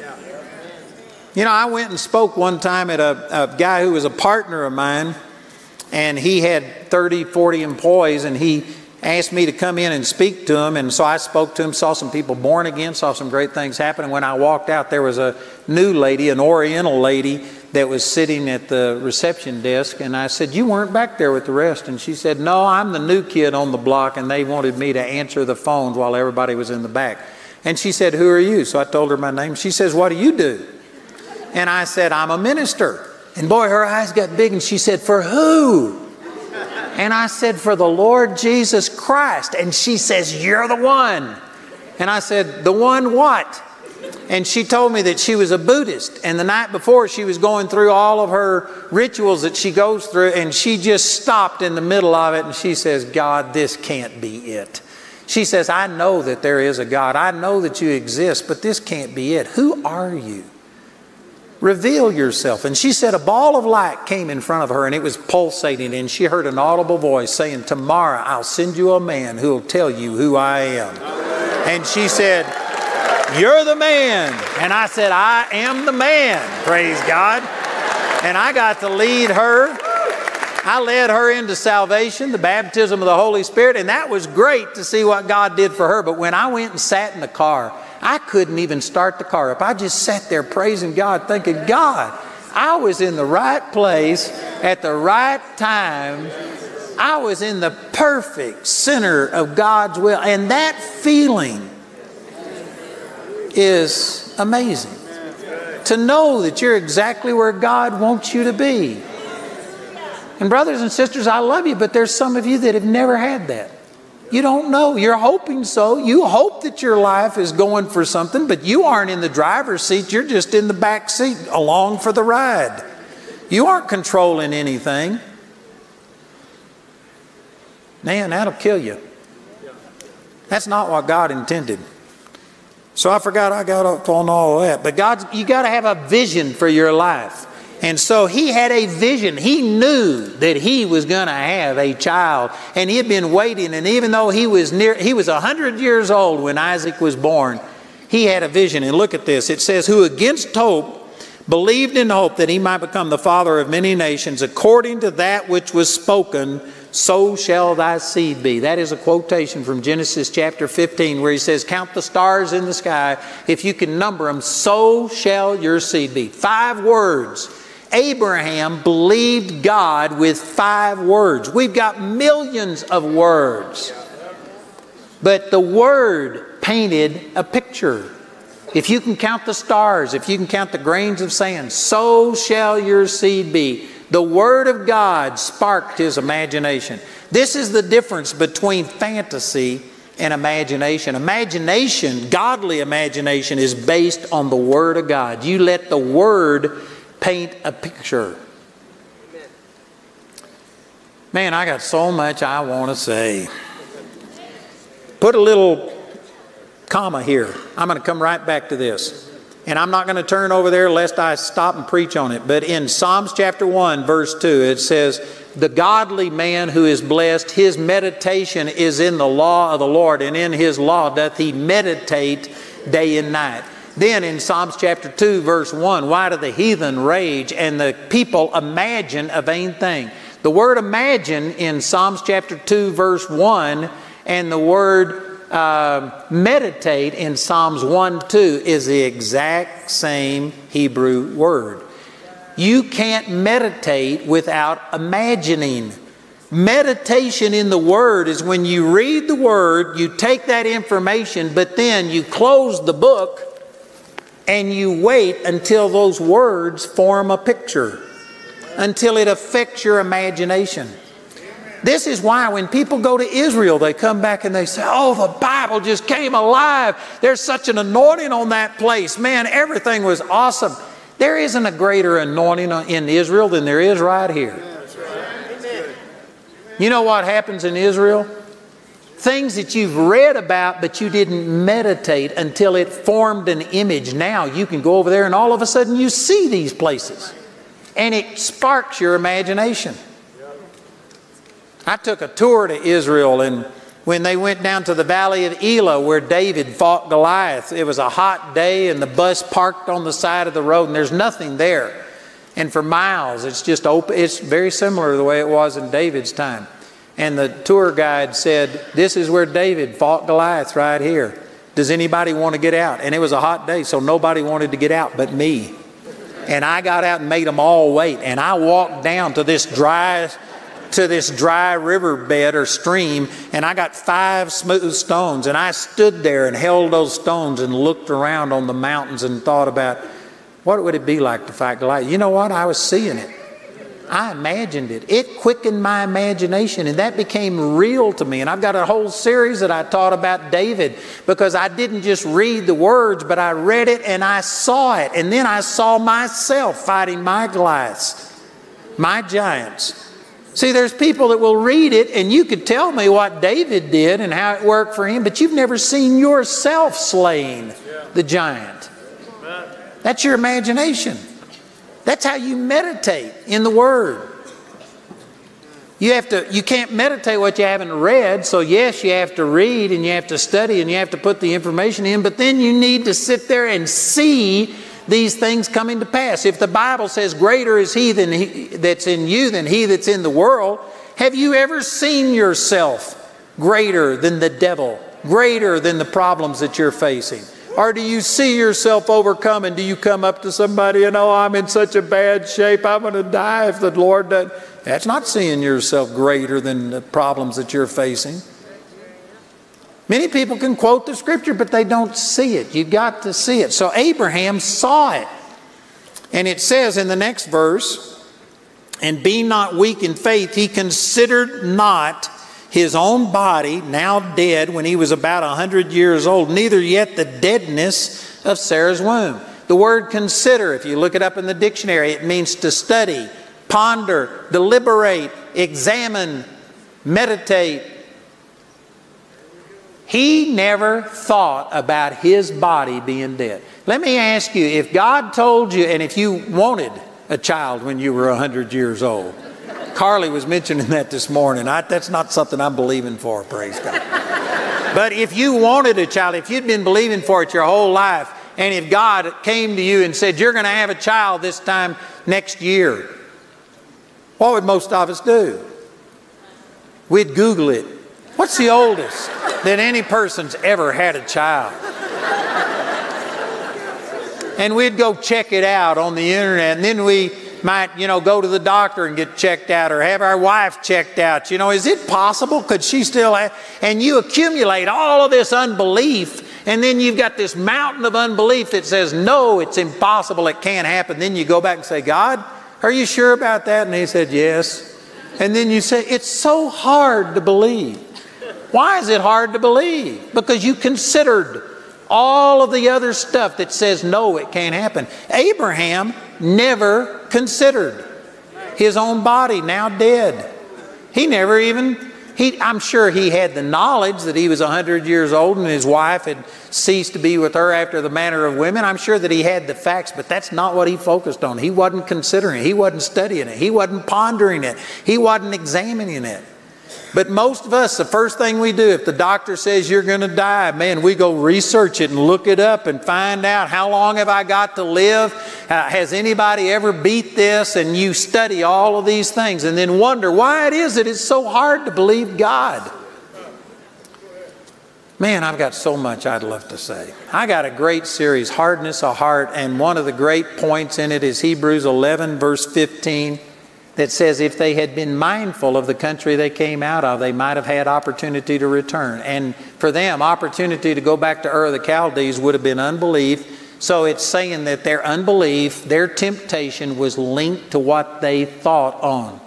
You know, I went and spoke one time at a, a guy who was a partner of mine and he had 30, 40 employees, and he asked me to come in and speak to him. And so I spoke to him, saw some people born again, saw some great things happen. And when I walked out, there was a new lady, an Oriental lady, that was sitting at the reception desk. And I said, You weren't back there with the rest. And she said, No, I'm the new kid on the block, and they wanted me to answer the phones while everybody was in the back. And she said, Who are you? So I told her my name. She says, What do you do? And I said, I'm a minister. And boy, her eyes got big and she said, For who? And I said, For the Lord Jesus Christ. And she says, You're the one. And I said, The one what? And she told me that she was a Buddhist. And the night before, she was going through all of her rituals that she goes through. And she just stopped in the middle of it and she says, God, this can't be it. She says, I know that there is a God. I know that you exist, but this can't be it. Who are you? Reveal yourself. And she said a ball of light came in front of her and it was pulsating, and she heard an audible voice saying, Tomorrow I'll send you a man who will tell you who I am. And she said, You're the man. And I said, I am the man. Praise God. And I got to lead her. I led her into salvation, the baptism of the Holy Spirit, and that was great to see what God did for her. But when I went and sat in the car, I couldn't even start the car up. I just sat there praising God, thinking, God, I was in the right place at the right time. I was in the perfect center of God's will. And that feeling is amazing. To know that you're exactly where God wants you to be. And, brothers and sisters, I love you, but there's some of you that have never had that. You don't know. You're hoping so. You hope that your life is going for something, but you aren't in the driver's seat. You're just in the back seat along for the ride. You aren't controlling anything. Man, that'll kill you. That's not what God intended. So I forgot I got up on all that. But God, you got to have a vision for your life. And so he had a vision. He knew that he was going to have a child. And he had been waiting. And even though he was near, he was 100 years old when Isaac was born, he had a vision. And look at this it says, Who against hope believed in hope that he might become the father of many nations, according to that which was spoken, so shall thy seed be. That is a quotation from Genesis chapter 15, where he says, Count the stars in the sky. If you can number them, so shall your seed be. Five words Abraham believed God with five words. We've got millions of words. But the word painted a picture. If you can count the stars, if you can count the grains of sand, so shall your seed be. The Word of God sparked his imagination. This is the difference between fantasy and imagination. Imagination, godly imagination, is based on the Word of God. You let the Word paint a picture. Man, I got so much I want to say. Put a little comma here. I'm going to come right back to this. And I'm not going to turn over there lest I stop and preach on it. But in Psalms chapter 1, verse 2, it says, The godly man who is blessed, his meditation is in the law of the Lord, and in his law doth he meditate day and night. Then in Psalms chapter 2, verse 1, why do the heathen rage and the people imagine a vain thing? The word imagine in Psalms chapter 2, verse 1, and the word uh, meditate in Psalms 1 2 is the exact same Hebrew word. You can't meditate without imagining. Meditation in the Word is when you read the Word, you take that information, but then you close the book and you wait until those words form a picture, until it affects your imagination. This is why when people go to Israel, they come back and they say, Oh, the Bible just came alive. There's such an anointing on that place. Man, everything was awesome. There isn't a greater anointing in Israel than there is right here. You know what happens in Israel? Things that you've read about, but you didn't meditate until it formed an image. Now you can go over there and all of a sudden you see these places. And it sparks your imagination. I took a tour to Israel, and when they went down to the valley of Elah where David fought Goliath, it was a hot day, and the bus parked on the side of the road, and there's nothing there. And for miles, it's just open. It's very similar to the way it was in David's time. And the tour guide said, This is where David fought Goliath right here. Does anybody want to get out? And it was a hot day, so nobody wanted to get out but me. And I got out and made them all wait. And I walked down to this dry to this dry riverbed or stream, and I got five smooth stones, and I stood there and held those stones and looked around on the mountains and thought about what would it be like to fight Goliath. You know what? I was seeing it. I imagined it. It quickened my imagination, and that became real to me. And I've got a whole series that I taught about David because I didn't just read the words, but I read it and I saw it. And then I saw myself fighting my Goliaths, my giants. See, there's people that will read it and you could tell me what David did and how it worked for him, but you've never seen yourself slaying the giant. That's your imagination. That's how you meditate in the Word. You have to you can't meditate what you haven't read, so yes, you have to read and you have to study and you have to put the information in, but then you need to sit there and see these things coming to pass. If the Bible says, Greater is he, than he that's in you than he that's in the world, have you ever seen yourself greater than the devil, greater than the problems that you're facing? Or do you see yourself overcoming? do you come up to somebody and, oh, I'm in such a bad shape, I'm going to die if the Lord doesn't? That's not seeing yourself greater than the problems that you're facing. Many people can quote the scripture, but they don't see it. You've got to see it. So Abraham saw it. And it says in the next verse, and be not weak in faith, he considered not his own body, now dead when he was about a hundred years old, neither yet the deadness of Sarah's womb. The word consider, if you look it up in the dictionary, it means to study, ponder, deliberate, examine, meditate, he never thought about his body being dead. Let me ask you if God told you, and if you wanted a child when you were 100 years old, Carlie was mentioning that this morning. I, that's not something I'm believing for, praise God. but if you wanted a child, if you'd been believing for it your whole life, and if God came to you and said, You're going to have a child this time next year, what would most of us do? We'd Google it. What's the oldest that any person's ever had a child? And we'd go check it out on the internet, and then we might, you know, go to the doctor and get checked out or have our wife checked out. You know, is it possible? Could she still have? And you accumulate all of this unbelief, and then you've got this mountain of unbelief that says, no, it's impossible, it can't happen. Then you go back and say, God, are you sure about that? And he said, yes. And then you say, it's so hard to believe. Why is it hard to believe? Because you considered all of the other stuff that says, no, it can't happen. Abraham never considered his own body now dead. He never even, he, I'm sure he had the knowledge that he was 100 years old and his wife had ceased to be with her after the manner of women. I'm sure that he had the facts, but that's not what he focused on. He wasn't considering it, he wasn't studying it, he wasn't pondering it, he wasn't examining it. But most of us, the first thing we do, if the doctor says you're going to die, man, we go research it and look it up and find out how long have I got to live? Uh, has anybody ever beat this? And you study all of these things and then wonder why it is that it's so hard to believe God. Man, I've got so much I'd love to say. I got a great series, Hardness of Heart, and one of the great points in it is Hebrews 11, verse 15 that says if they had been mindful of the country they came out of, they might have had opportunity to return. And for them, opportunity to go back to Ur of the Chaldees would have been unbelief, So it's saying that their unbelief, their temptation was linked to what they thought on.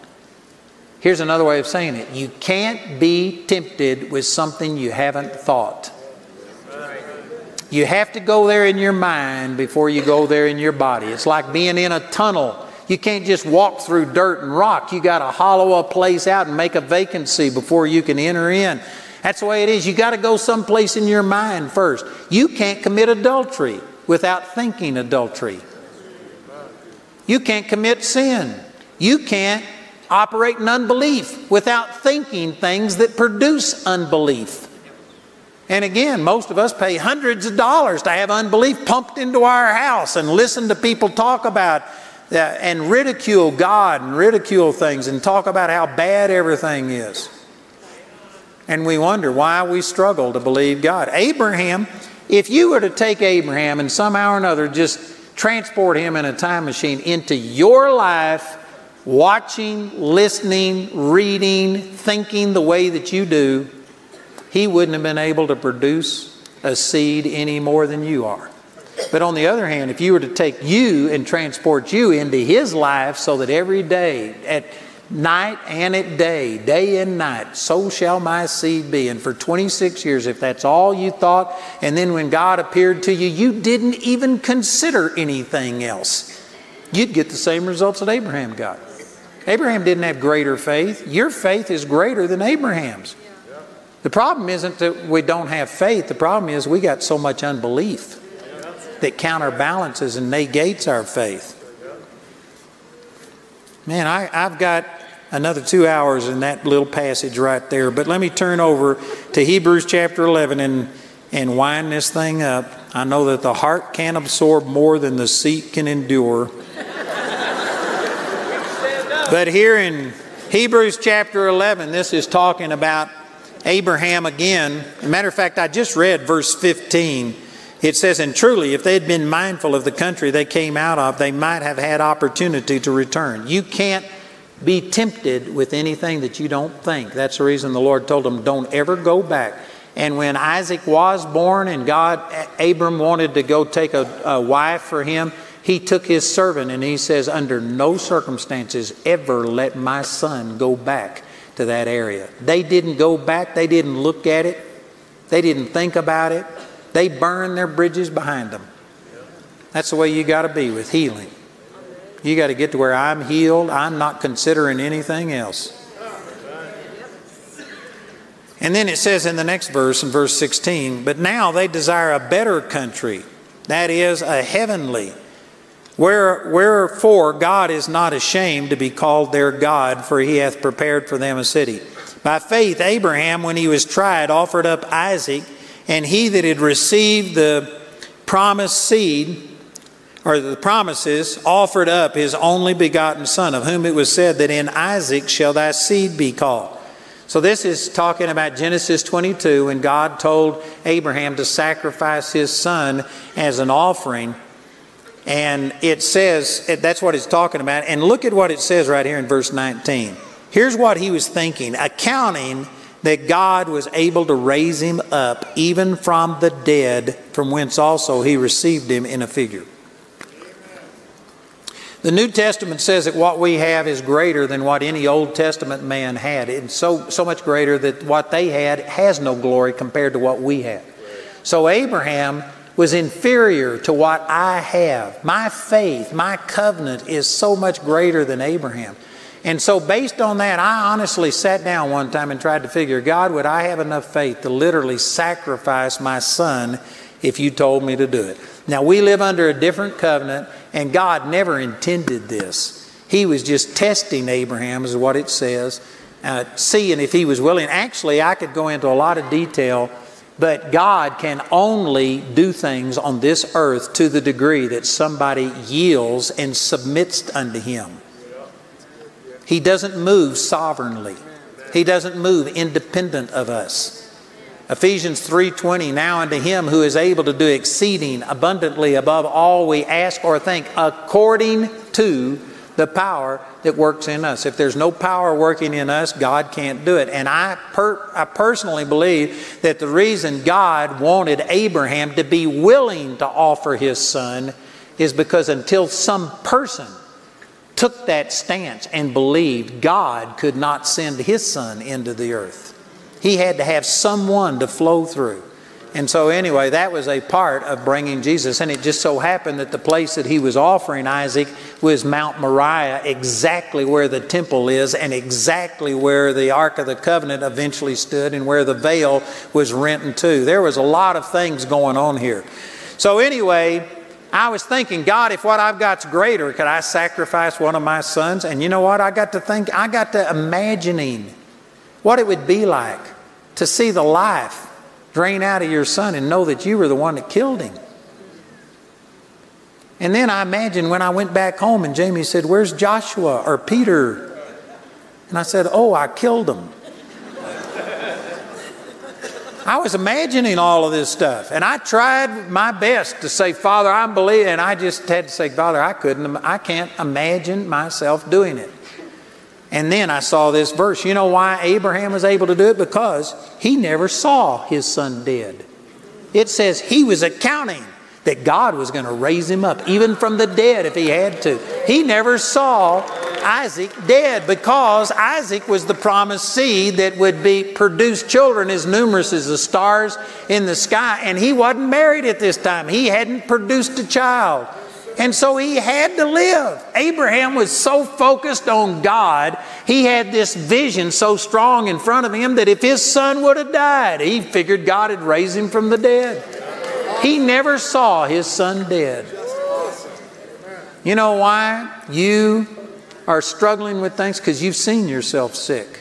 Here's another way of saying it you can't be tempted with something you haven't thought. You have to go there in your mind before you go there in your body. It's like being in a tunnel. You can't just walk through dirt and rock. You got to hollow a place out and make a vacancy before you can enter in. That's the way it is. You got to go someplace in your mind first. You can't commit adultery without thinking adultery. You can't commit sin. You can't operate in unbelief without thinking things that produce unbelief. And again, most of us pay hundreds of dollars to have unbelief pumped into our house and listen to people talk about and ridicule God and ridicule things and talk about how bad everything is. And we wonder why we struggle to believe God. Abraham, if you were to take Abraham and somehow or another just transport him in a time machine into your life, watching, listening, reading, thinking the way that you do, he wouldn't have been able to produce a seed any more than you are. But on the other hand, if you were to take you and transport you into his life so that every day, at night and at day, day and night, so shall my seed be. And for 26 years, if that's all you thought, and then when God appeared to you, you didn't even consider anything else, you'd get the same results that Abraham got. Abraham didn't have greater faith. Your faith is greater than Abraham's. The problem isn't that we don't have faith, the problem is we got so much unbelief that counterbalances and negates our faith. Man, I, I've got another two hours in that little passage right there, but let me turn over to Hebrews chapter 11 and, and wind this thing up. I know that the heart can't absorb more than the seat can endure. but here in Hebrews chapter 11, this is talking about Abraham again. matter of fact, I just read verse 15. It says, And truly, if they had been mindful of the country they came out of, they might have had opportunity to return. You can't be tempted with anything that you don't think. That's the reason the Lord told them, Don't ever go back. And when Isaac was born and God, Abram wanted to go take a, a wife for him, he took his servant and he says, Under no circumstances ever let my son go back to that area. They didn't go back, they didn't look at it, they didn't think about it. They burn their bridges behind them. That's the way you got to be with healing. You got to get to where I'm healed, I'm not considering anything else. And then it says in the next verse, in verse 16, but now they desire a better country, that is, a heavenly Where, wherefore God is not ashamed to be called their God, for he hath prepared for them a city. By faith, Abraham, when he was tried, offered up Isaac, and he that had received the promised seed, or the promises, offered up his only begotten son, of whom it was said that in Isaac shall thy seed be called. So, this is talking about Genesis 22 when God told Abraham to sacrifice his son as an offering and it says, that's what it's talking about. And look at what it says right here in verse 19. Here's what he was thinking accounting that God was able to raise him up even from the dead, from whence also he received him in a figure. The New Testament says that what we have is greater than what any Old Testament man had. It's so, so much greater that what they had has no glory compared to what we have. So Abraham was inferior to what I have. My faith, my covenant is so much greater than Abraham. And so, based on that, I honestly sat down one time and tried to figure God, would I have enough faith to literally sacrifice my son if you told me to do it? Now, we live under a different covenant, and God never intended this. He was just testing Abraham, is what it says, uh, seeing if he was willing. Actually, I could go into a lot of detail but God can only do things on this earth to the degree that somebody yields and submits unto Him. He doesn't move sovereignly. He doesn't move independent of us. Ephesians 3:20 now unto him who is able to do exceeding abundantly above all we ask or think according to the power that works in us. If there's no power working in us, God can't do it. And I, per, I personally believe that the reason God wanted Abraham to be willing to offer his son is because until some person took that stance and believed God could not send his son into the earth, he had to have someone to flow through. And so, anyway, that was a part of bringing Jesus. And it just so happened that the place that he was offering Isaac was Mount Moriah, exactly where the temple is, and exactly where the Ark of the Covenant eventually stood, and where the veil was rent in two. There was a lot of things going on here. So, anyway, I was thinking, God, if what I've got's greater, could I sacrifice one of my sons? And you know what? I got to think, I got to imagining what it would be like to see the life drain out of your son and know that you were the one that killed him. And then I imagined when I went back home and Jamie said, Where's Joshua or Peter? And I said, Oh, I killed him. I was imagining all of this stuff. And I tried my best to say, Father, I'm believing. And I just had to say, Father, I couldn't, I can't imagine myself doing it. And then I saw this verse. You know why Abraham was able to do it? Because he never saw his son dead. It says he was accounting that God was going to raise him up, even from the dead if he had to. He never saw Isaac dead because Isaac was the promised seed that would be produce children as numerous as the stars in the sky. And he wasn't married at this time. He hadn't produced a child. And so he had to live. Abraham was so focused on God, he had this vision so strong in front of him that if his son would have died, he figured God had raised him from the dead. He never saw his son dead. You know why you are struggling with things? Because you've seen yourself sick.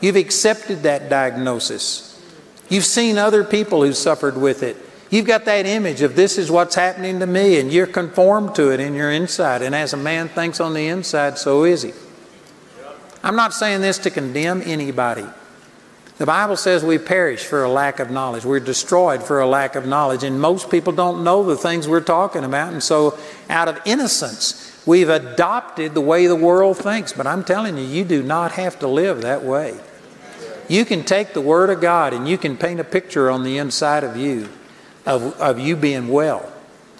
You've accepted that diagnosis. You've seen other people who suffered with it. You've got that image of this is what's happening to me, and you're conformed to it in your inside. And as a man thinks on the inside, so is he. I'm not saying this to condemn anybody. The Bible says we perish for a lack of knowledge. We're destroyed for a lack of knowledge. And most people don't know the things we're talking about. And so, out of innocence, we've adopted the way the world thinks. But I'm telling you, you do not have to live that way. You can take the Word of God and you can paint a picture on the inside of you of, of you being well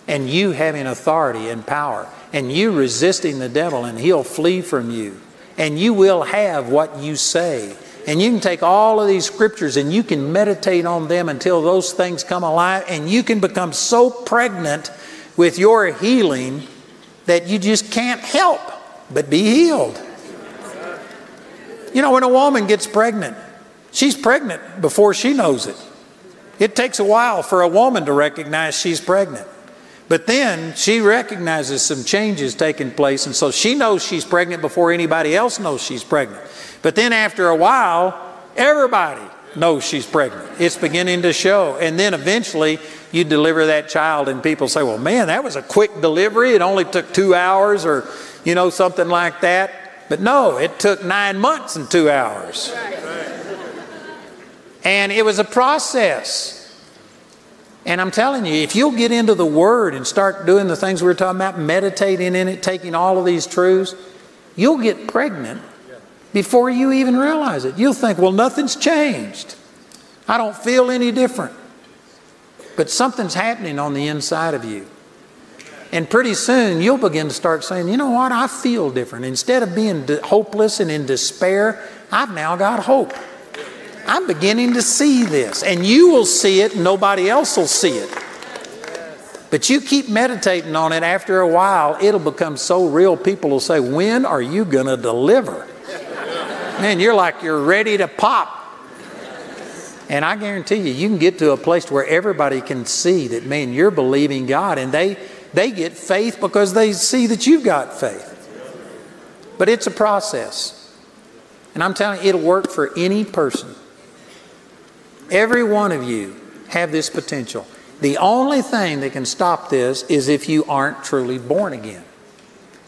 and you having authority and power and you resisting the devil and he'll flee from you and you will have what you say. And you can take all of these scriptures and you can meditate on them until those things come alive and you can become so pregnant with your healing that you just can't help but be healed. You know, when a woman gets pregnant, she's pregnant before she knows it. It takes a while for a woman to recognize she's pregnant. But then she recognizes some changes taking place, and so she knows she's pregnant before anybody else knows she's pregnant. But then after a while, everybody knows she's pregnant. It's beginning to show. And then eventually you deliver that child, and people say, well, man, that was a quick delivery. It only took two hours, or, you know, something like that. But no, it took nine months and two hours. And it was a process. And I'm telling you, if you'll get into the Word and start doing the things we are talking about, meditating in it, taking all of these truths, you'll get pregnant before you even realize it. You'll think, well, nothing's changed. I don't feel any different. But something's happening on the inside of you. And pretty soon you'll begin to start saying, you know what, I feel different. Instead of being hopeless and in despair, I've now got hope. I'm beginning to see this. And you will see it, and nobody else will see it. But you keep meditating on it, after a while, it'll become so real, people will say, When are you going to deliver? Man, you're like you're ready to pop. And I guarantee you, you can get to a place where everybody can see that, man, you're believing God, and they, they get faith because they see that you've got faith. But it's a process. And I'm telling you, it'll work for any person. Every one of you have this potential. The only thing that can stop this is if you aren't truly born again.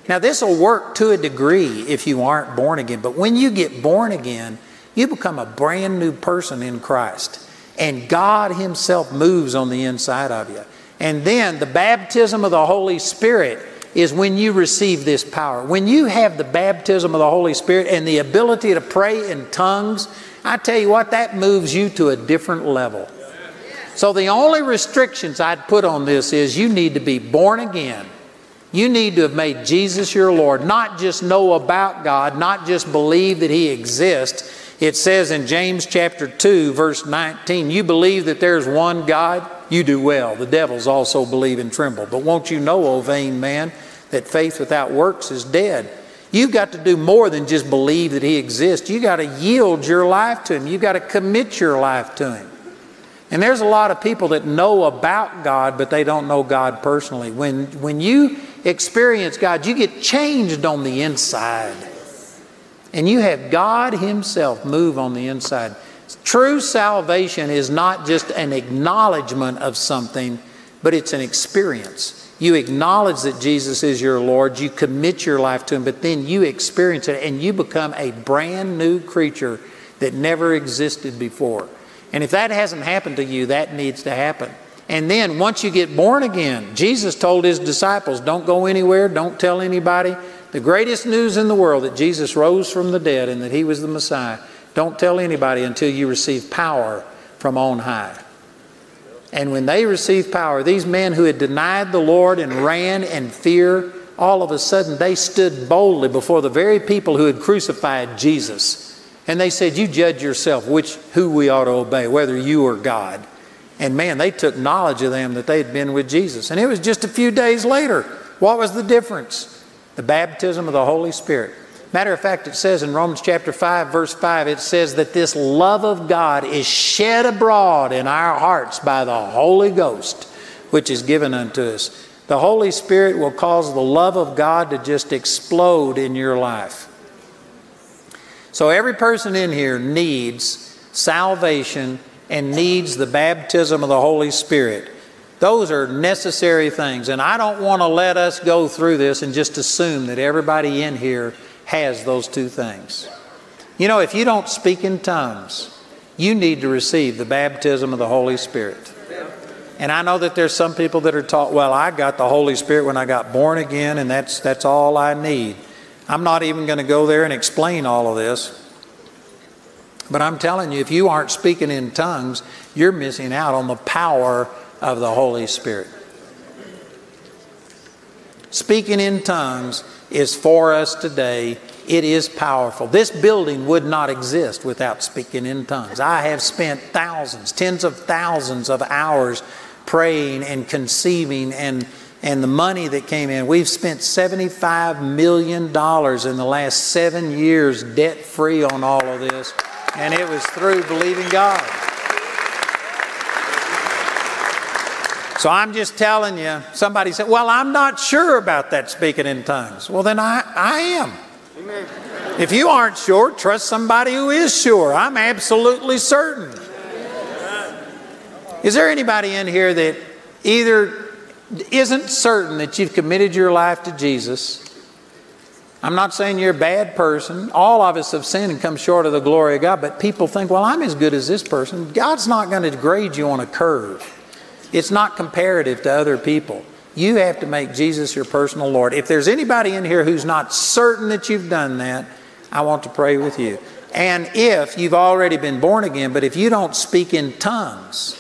Now, this will work to a degree if you aren't born again, but when you get born again, you become a brand new person in Christ. And God Himself moves on the inside of you. And then the baptism of the Holy Spirit is when you receive this power. When you have the baptism of the Holy Spirit and the ability to pray in tongues, I tell you what, that moves you to a different level. So the only restrictions I'd put on this is you need to be born again. You need to have made Jesus your Lord, not just know about God, not just believe that He exists. It says in James chapter 2, verse 19, you believe that there's one God, you do well. The devils also believe and tremble. But won't you know, O vain man, that faith without works is dead? You've got to do more than just believe that He exists. You've got to yield your life to Him. You've got to commit your life to Him. And there's a lot of people that know about God, but they don't know God personally. When, when you experience God, you get changed on the inside. And you have God Himself move on the inside. True salvation is not just an acknowledgement of something, but it's an experience. You acknowledge that Jesus is your Lord, you commit your life to Him, but then you experience it and you become a brand new creature that never existed before. And if that hasn't happened to you, that needs to happen. And then once you get born again, Jesus told his disciples, don't go anywhere, don't tell anybody. The greatest news in the world that Jesus rose from the dead and that he was the Messiah. Don't tell anybody until you receive power from on high. And when they received power, these men who had denied the Lord and ran in fear, all of a sudden they stood boldly before the very people who had crucified Jesus. And they said, You judge yourself which who we ought to obey, whether you or God. And man, they took knowledge of them that they had been with Jesus. And it was just a few days later. What was the difference? The baptism of the Holy Spirit. Matter of fact, it says in Romans chapter 5, verse 5, it says that this love of God is shed abroad in our hearts by the Holy Ghost, which is given unto us. The Holy Spirit will cause the love of God to just explode in your life. So every person in here needs salvation and needs the baptism of the Holy Spirit. Those are necessary things. And I don't want to let us go through this and just assume that everybody in here has those two things. You know, if you don't speak in tongues, you need to receive the baptism of the Holy Spirit. And I know that there's some people that are taught, well, I got the Holy Spirit when I got born again, and that's, that's all I need. I'm not even going to go there and explain all of this. But I'm telling you, if you aren't speaking in tongues, you're missing out on the power of the Holy Spirit. Speaking in tongues is for us today. It is powerful. This building would not exist without speaking in tongues. I have spent thousands, tens of thousands of hours praying and conceiving and and the money that came in. We've spent $75 million in the last seven years debt free on all of this and it was through believing God. So I'm just telling you, somebody said, Well, I'm not sure about that speaking in tongues. Well, then I, I am. Amen. If you aren't sure, trust somebody who is sure. I'm absolutely certain. Is there anybody in here that either isn't certain that you've committed your life to Jesus I'm not saying you're a bad person. All of us have sinned and come short of the glory of God, but people think, well, I'm as good as this person. God's not going to grade you on a curve, it's not comparative to other people. You have to make Jesus your personal Lord. If there's anybody in here who's not certain that you've done that, I want to pray with you. And if you've already been born again, but if you don't speak in tongues,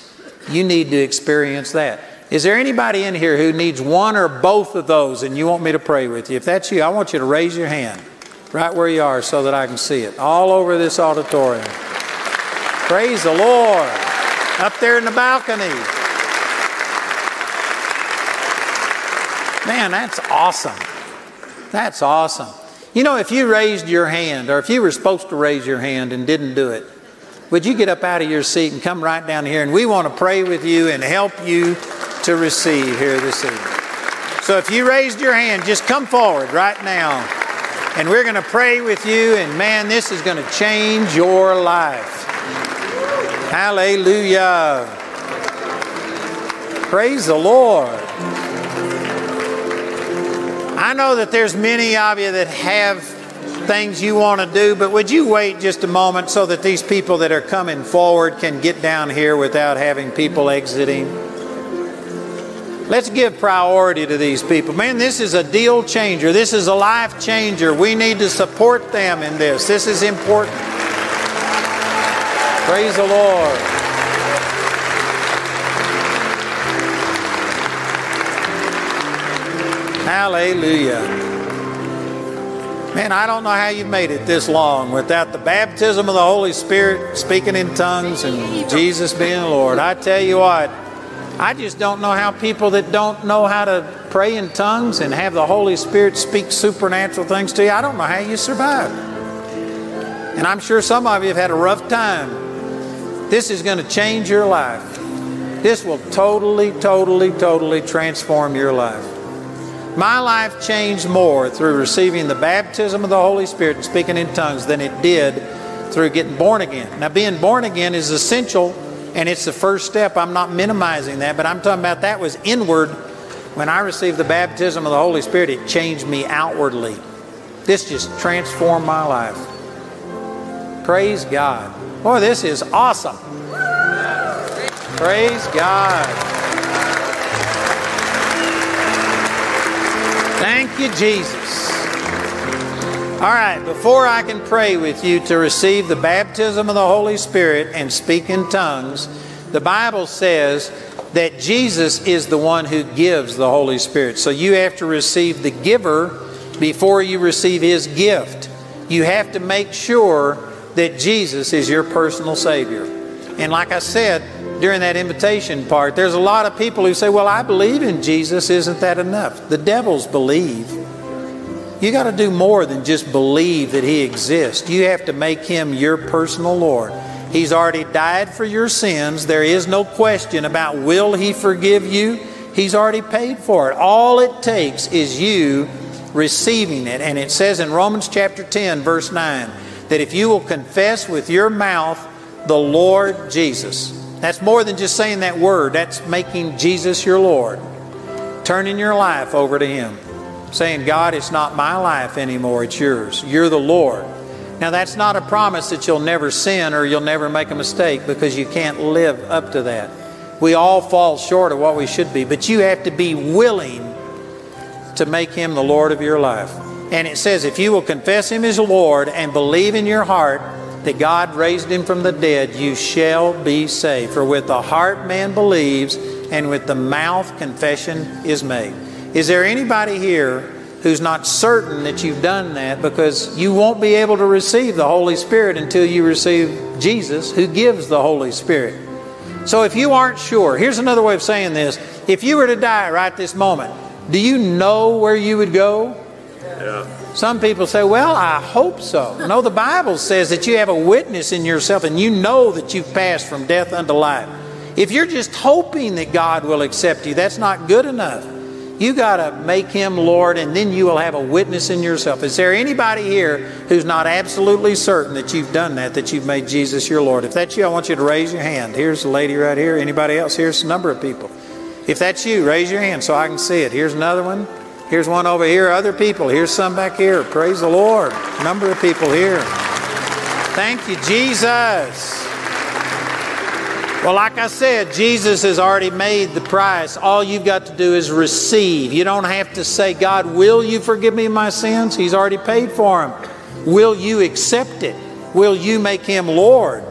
you need to experience that. Is there anybody in here who needs one or both of those and you want me to pray with you? If that's you, I want you to raise your hand right where you are so that I can see it. All over this auditorium. Praise the Lord. Up there in the balcony. Man, that's awesome. That's awesome. You know, if you raised your hand, or if you were supposed to raise your hand and didn't do it, would you get up out of your seat and come right down here? And we want to pray with you and help you to receive here this evening. So if you raised your hand, just come forward right now. And we're going to pray with you. And man, this is going to change your life. Hallelujah. Praise the Lord. I know that there's many of you that have things you want to do, but would you wait just a moment so that these people that are coming forward can get down here without having people exiting? Let's give priority to these people. Man, this is a deal changer. This is a life changer. We need to support them in this. This is important. Praise the Lord. Hallelujah. Man, I don't know how you've made it this long without the baptism of the Holy Spirit, speaking in tongues, and Jesus being Lord. I tell you what, I just don't know how people that don't know how to pray in tongues and have the Holy Spirit speak supernatural things to you, I don't know how you survive. And I'm sure some of you have had a rough time. This is going to change your life. This will totally, totally, totally transform your life. My life changed more through receiving the baptism of the Holy Spirit and speaking in tongues than it did through getting born again. Now, being born again is essential and it's the first step. I'm not minimizing that, but I'm talking about that was inward. When I received the baptism of the Holy Spirit, it changed me outwardly. This just transformed my life. Praise God. Boy, this is awesome. Praise God. You, Jesus. All right, before I can pray with you to receive the baptism of the Holy Spirit and speak in tongues, the Bible says that Jesus is the one who gives the Holy Spirit. So you have to receive the giver before you receive his gift. You have to make sure that Jesus is your personal Savior. And like I said during that invitation part, there's a lot of people who say, Well, I believe in Jesus. Isn't that enough? The devils believe. You got to do more than just believe that He exists. You have to make Him your personal Lord. He's already died for your sins. There is no question about will He forgive you. He's already paid for it. All it takes is you receiving it. And it says in Romans chapter 10, verse 9, that if you will confess with your mouth the Lord Jesus, that's more than just saying that word, that's making Jesus your Lord, turning your life over to Him saying, God, it's not my life anymore, it's yours. You're the Lord. Now, that's not a promise that you'll never sin or you'll never make a mistake because you can't live up to that. We all fall short of what we should be, but you have to be willing to make Him the Lord of your life. And it says, if you will confess Him as Lord and believe in your heart that God raised Him from the dead, you shall be saved. For with the heart man believes, and with the mouth confession is made. Is there anybody here who's not certain that you've done that because you won't be able to receive the Holy Spirit until you receive Jesus who gives the Holy Spirit? So if you aren't sure, here's another way of saying this. If you were to die right this moment, do you know where you would go? Some people say, well, I hope so. No, the Bible says that you have a witness in yourself and you know that you've passed from death unto life. If you're just hoping that God will accept you, that's not good enough. You got to make him Lord, and then you will have a witness in yourself. Is there anybody here who's not absolutely certain that you've done that, that you've made Jesus your Lord? If that's you, I want you to raise your hand. Here's a lady right here. Anybody else? Here's a number of people. If that's you, raise your hand so I can see it. Here's another one. Here's one over here. Other people. Here's some back here. Praise the Lord. Number of people here. Thank you, Jesus. Well, like I said, Jesus has already made the price. All you've got to do is receive. You don't have to say, God, will you forgive me my sins? He's already paid for them. Will you accept it? Will you make him Lord?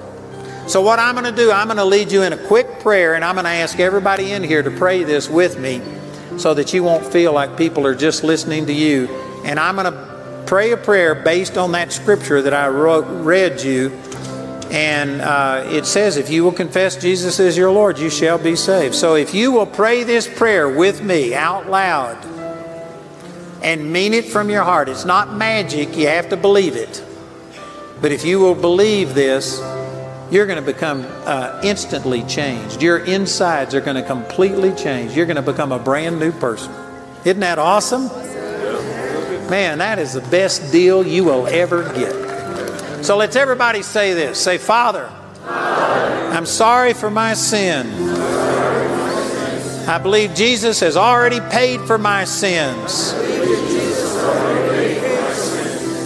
So, what I'm going to do, I'm going to lead you in a quick prayer, and I'm going to ask everybody in here to pray this with me so that you won't feel like people are just listening to you. And I'm going to pray a prayer based on that scripture that I wrote, read you and uh, it says, if you will confess Jesus as your Lord, you shall be saved. So if you will pray this prayer with me out loud and mean it from your heart, it's not magic, you have to believe it. But if you will believe this, you're going to become uh, instantly changed. Your insides are going to completely change. You're going to become a brand new person. Isn't that awesome? Man, that is the best deal you will ever get. So let's everybody say this. Say, Father, I'm sorry for my sin. I believe Jesus has already paid for my sins.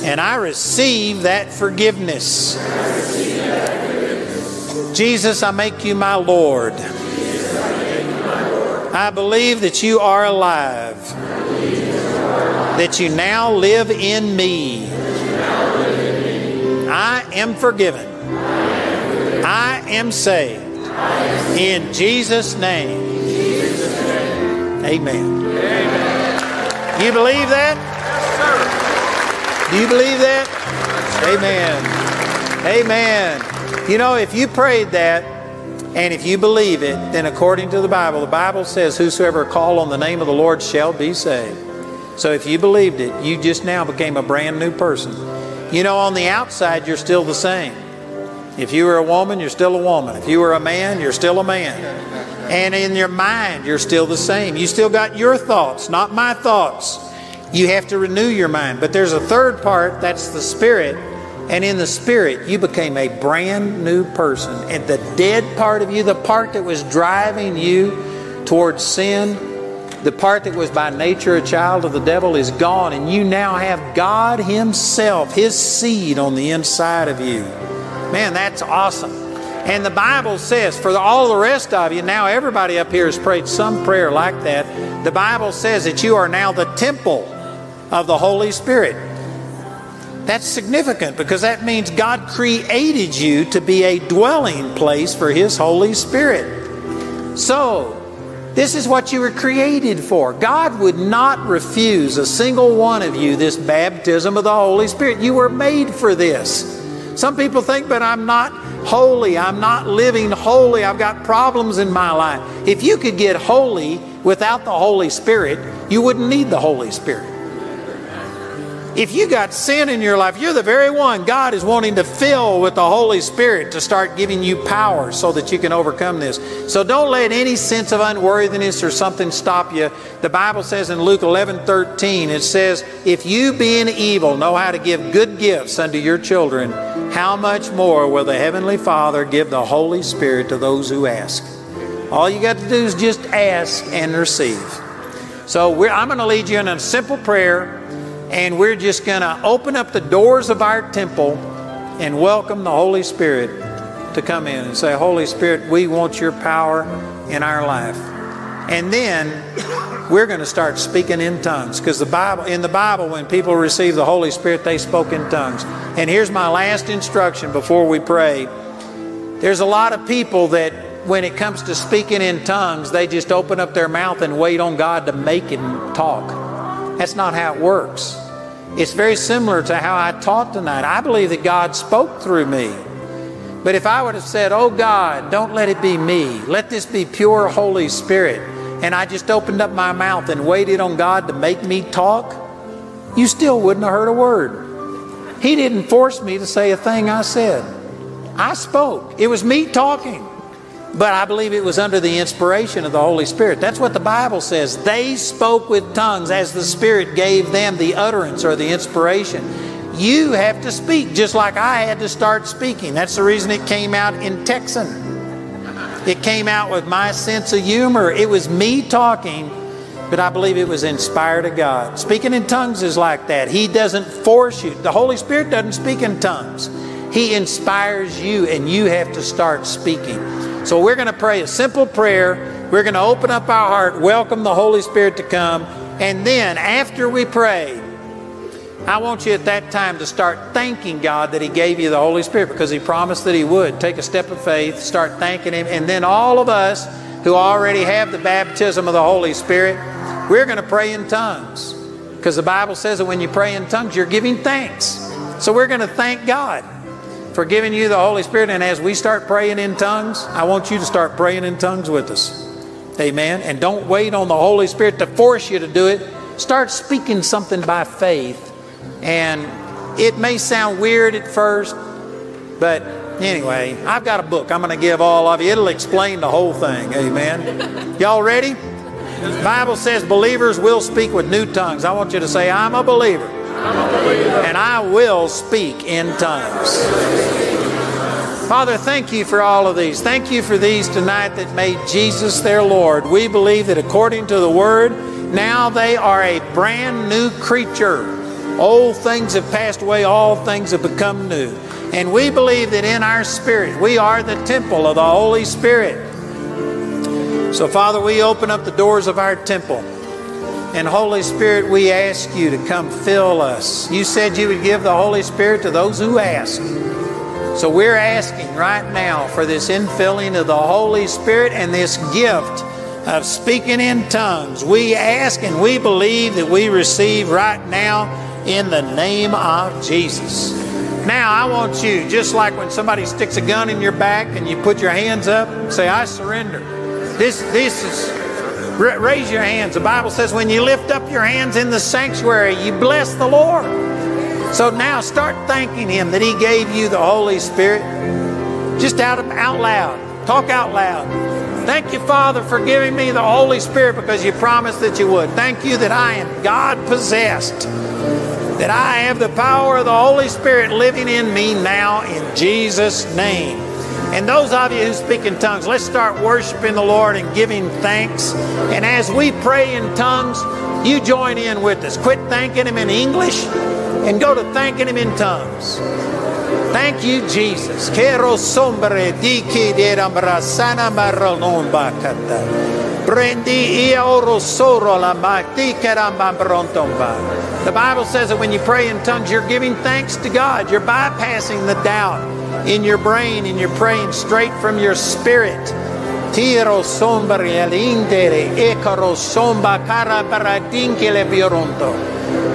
And I receive that forgiveness. Jesus, I make you my Lord. I believe that you are alive. That you now live in me. I am forgiven. I am saved. In Jesus' name. Amen. You believe that? Do you believe that? Amen. Amen. You know, if you prayed that, and if you believe it, then according to the Bible, the Bible says, Whosoever call on the name of the Lord shall be saved. So if you believed it, you just now became a brand new person. You know, on the outside, you're still the same. If you were a woman, you're still a woman. If you were a man, you're still a man. And in your mind, you're still the same. You still got your thoughts, not my thoughts. You have to renew your mind. But there's a third part, that's the spirit. And in the spirit, you became a brand new person. And the dead part of you, the part that was driving you towards sin, the part that was by nature a child of the devil is gone. And you now have God Himself, His seed on the inside of you. Man, that's awesome. And the Bible says, for all the rest of you, now everybody up here has prayed some prayer like that. The Bible says that you are now the temple of the Holy Spirit. That's significant because that means God created you to be a dwelling place for His Holy Spirit. So, this is what you were created for. God would not refuse a single one of you this baptism of the Holy Spirit. You were made for this. Some people think, but I'm not holy. I'm not living holy. I've got problems in my life. If you could get holy without the Holy Spirit, you wouldn't need the Holy Spirit. If you got sin in your life, you're the very one God is wanting to fill with the Holy Spirit to start giving you power so that you can overcome this. So don't let any sense of unworthiness or something stop you. The Bible says in Luke 11 13, it says, If you being evil know how to give good gifts unto your children, how much more will the Heavenly Father give the Holy Spirit to those who ask? All you got to do is just ask and receive. So I'm going to lead you in a simple prayer and we're just going to open up the doors of our temple and welcome the Holy Spirit to come in and say, Holy Spirit, we want your power in our life. And then we're going to start speaking in tongues because the Bible in the Bible when people receive the Holy Spirit they spoke in tongues. And here's my last instruction before we pray. There's a lot of people that when it comes to speaking in tongues, they just open up their mouth and wait on God to make them talk. That's not how it works. It's very similar to how I taught tonight. I believe that God spoke through me. But if I would have said, Oh God, don't let it be me, let this be pure Holy Spirit, and I just opened up my mouth and waited on God to make me talk, you still wouldn't have heard a word. He didn't force me to say a thing I said. I spoke. It was me talking. But I believe it was under the inspiration of the Holy Spirit. That's what the Bible says. They spoke with tongues as the Spirit gave them the utterance or the inspiration. You have to speak just like I had to start speaking. That's the reason it came out in Texan. It came out with my sense of humor. It was me talking, but I believe it was inspired of God. Speaking in tongues is like that. He doesn't force you. The Holy Spirit doesn't speak in tongues. He inspires you, and you have to start speaking. So we're going to pray a simple prayer. We're going to open up our heart, welcome the Holy Spirit to come, and then after we pray, I want you at that time to start thanking God that He gave you the Holy Spirit because He promised that He would. Take a step of faith, start thanking Him, and then all of us who already have the baptism of the Holy Spirit, we're going to pray in tongues because the Bible says that when you pray in tongues, you're giving thanks. So we're going to thank God for giving you the Holy Spirit. And as we start praying in tongues, I want you to start praying in tongues with us. Amen. And don't wait on the Holy Spirit to force you to do it. Start speaking something by faith. And it may sound weird at first, but anyway, I've got a book I'm going to give all of you. It'll explain the whole thing. Amen. Y'all ready? The Bible says believers will speak with new tongues. I want you to say, I'm a believer and I will speak in tongues. Father, thank you for all of these. Thank you for these tonight that made Jesus their Lord. We believe that according to the Word, now they are a brand new creature. Old things have passed away, all things have become new. And we believe that in our spirit, we are the temple of the Holy Spirit. So, Father, we open up the doors of our temple. And Holy Spirit, we ask you to come fill us. You said you would give the Holy Spirit to those who ask. So we're asking right now for this infilling of the Holy Spirit and this gift of speaking in tongues. We ask and we believe that we receive right now in the name of Jesus. Now, I want you, just like when somebody sticks a gun in your back and you put your hands up, say, I surrender. This, this is, raise your hands. The Bible says when you lift up your hands in the sanctuary, you bless the Lord. So now start thanking Him that He gave you the Holy Spirit. Just out, of, out loud. Talk out loud. Thank you, Father, for giving me the Holy Spirit because you promised that you would. Thank you that I am God possessed that I have the power of the Holy Spirit living in me now in Jesus' name. And those of you who speak in tongues, let's start worshiping the Lord and giving thanks. And as we pray in tongues, you join in with us. Quit thanking Him in English and go to thanking Him in tongues. Thank you, Jesus. The Bible says that when you pray in tongues, you're giving thanks to God. You're bypassing the doubt in your brain and you're praying straight from your spirit. Tiro sombri all'indere, ecaro somba cara paradinkele bioronto.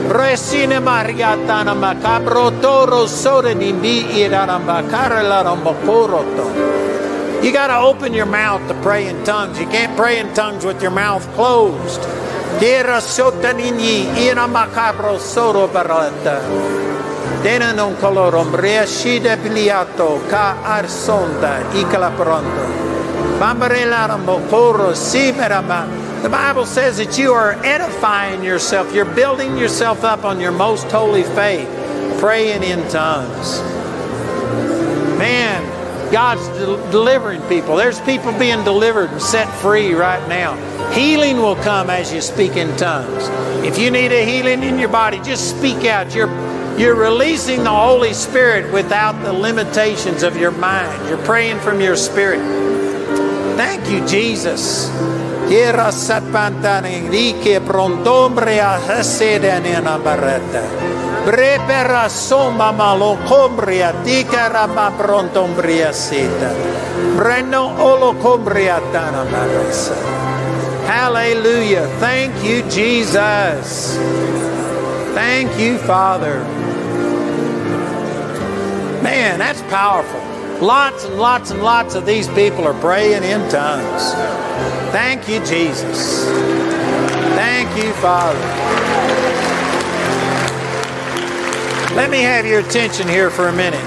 Resine mariatana macabro toro sore di bi iraramba cara la rombocoroto. You got to open your mouth to pray in tongues. You can't pray in tongues with your mouth closed. Dera sotanini ina macabro soro barata. Dena non colorom reascide biliato ca arsonda icala pronto. Bambarelarambo coro simerama. The Bible says that you are edifying yourself. You're building yourself up on your most holy faith, praying in tongues. Man, God's de- delivering people. There's people being delivered and set free right now. Healing will come as you speak in tongues. If you need a healing in your body, just speak out. You're, you're releasing the Holy Spirit without the limitations of your mind. You're praying from your spirit. Thank you, Jesus. Tana. Hallelujah. Thank you, Jesus. Thank you, Father. Man, that's powerful. Lots and lots and lots of these people are praying in tongues. Thank you, Jesus. Thank you, Father. Let me have your attention here for a minute.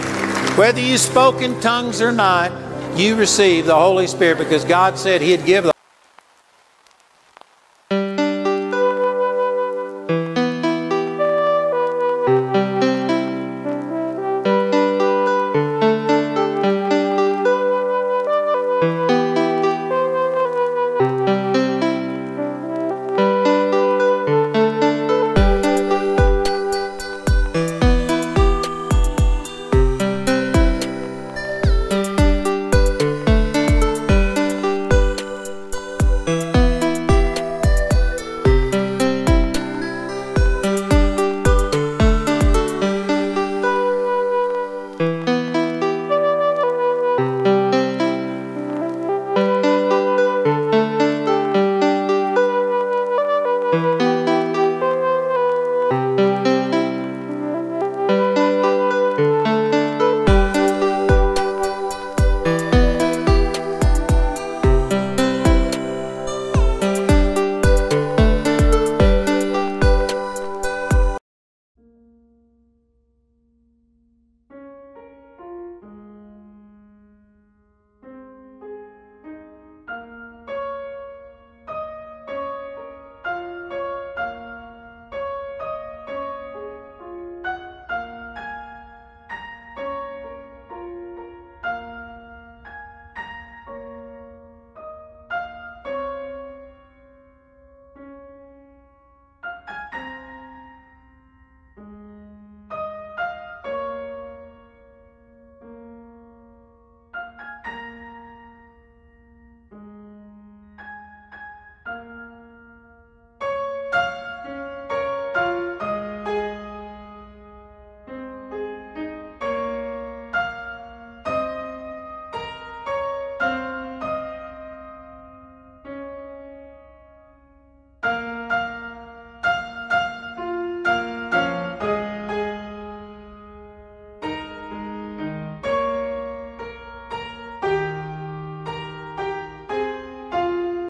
Whether you spoke in tongues or not, you receive the Holy Spirit because God said He'd give the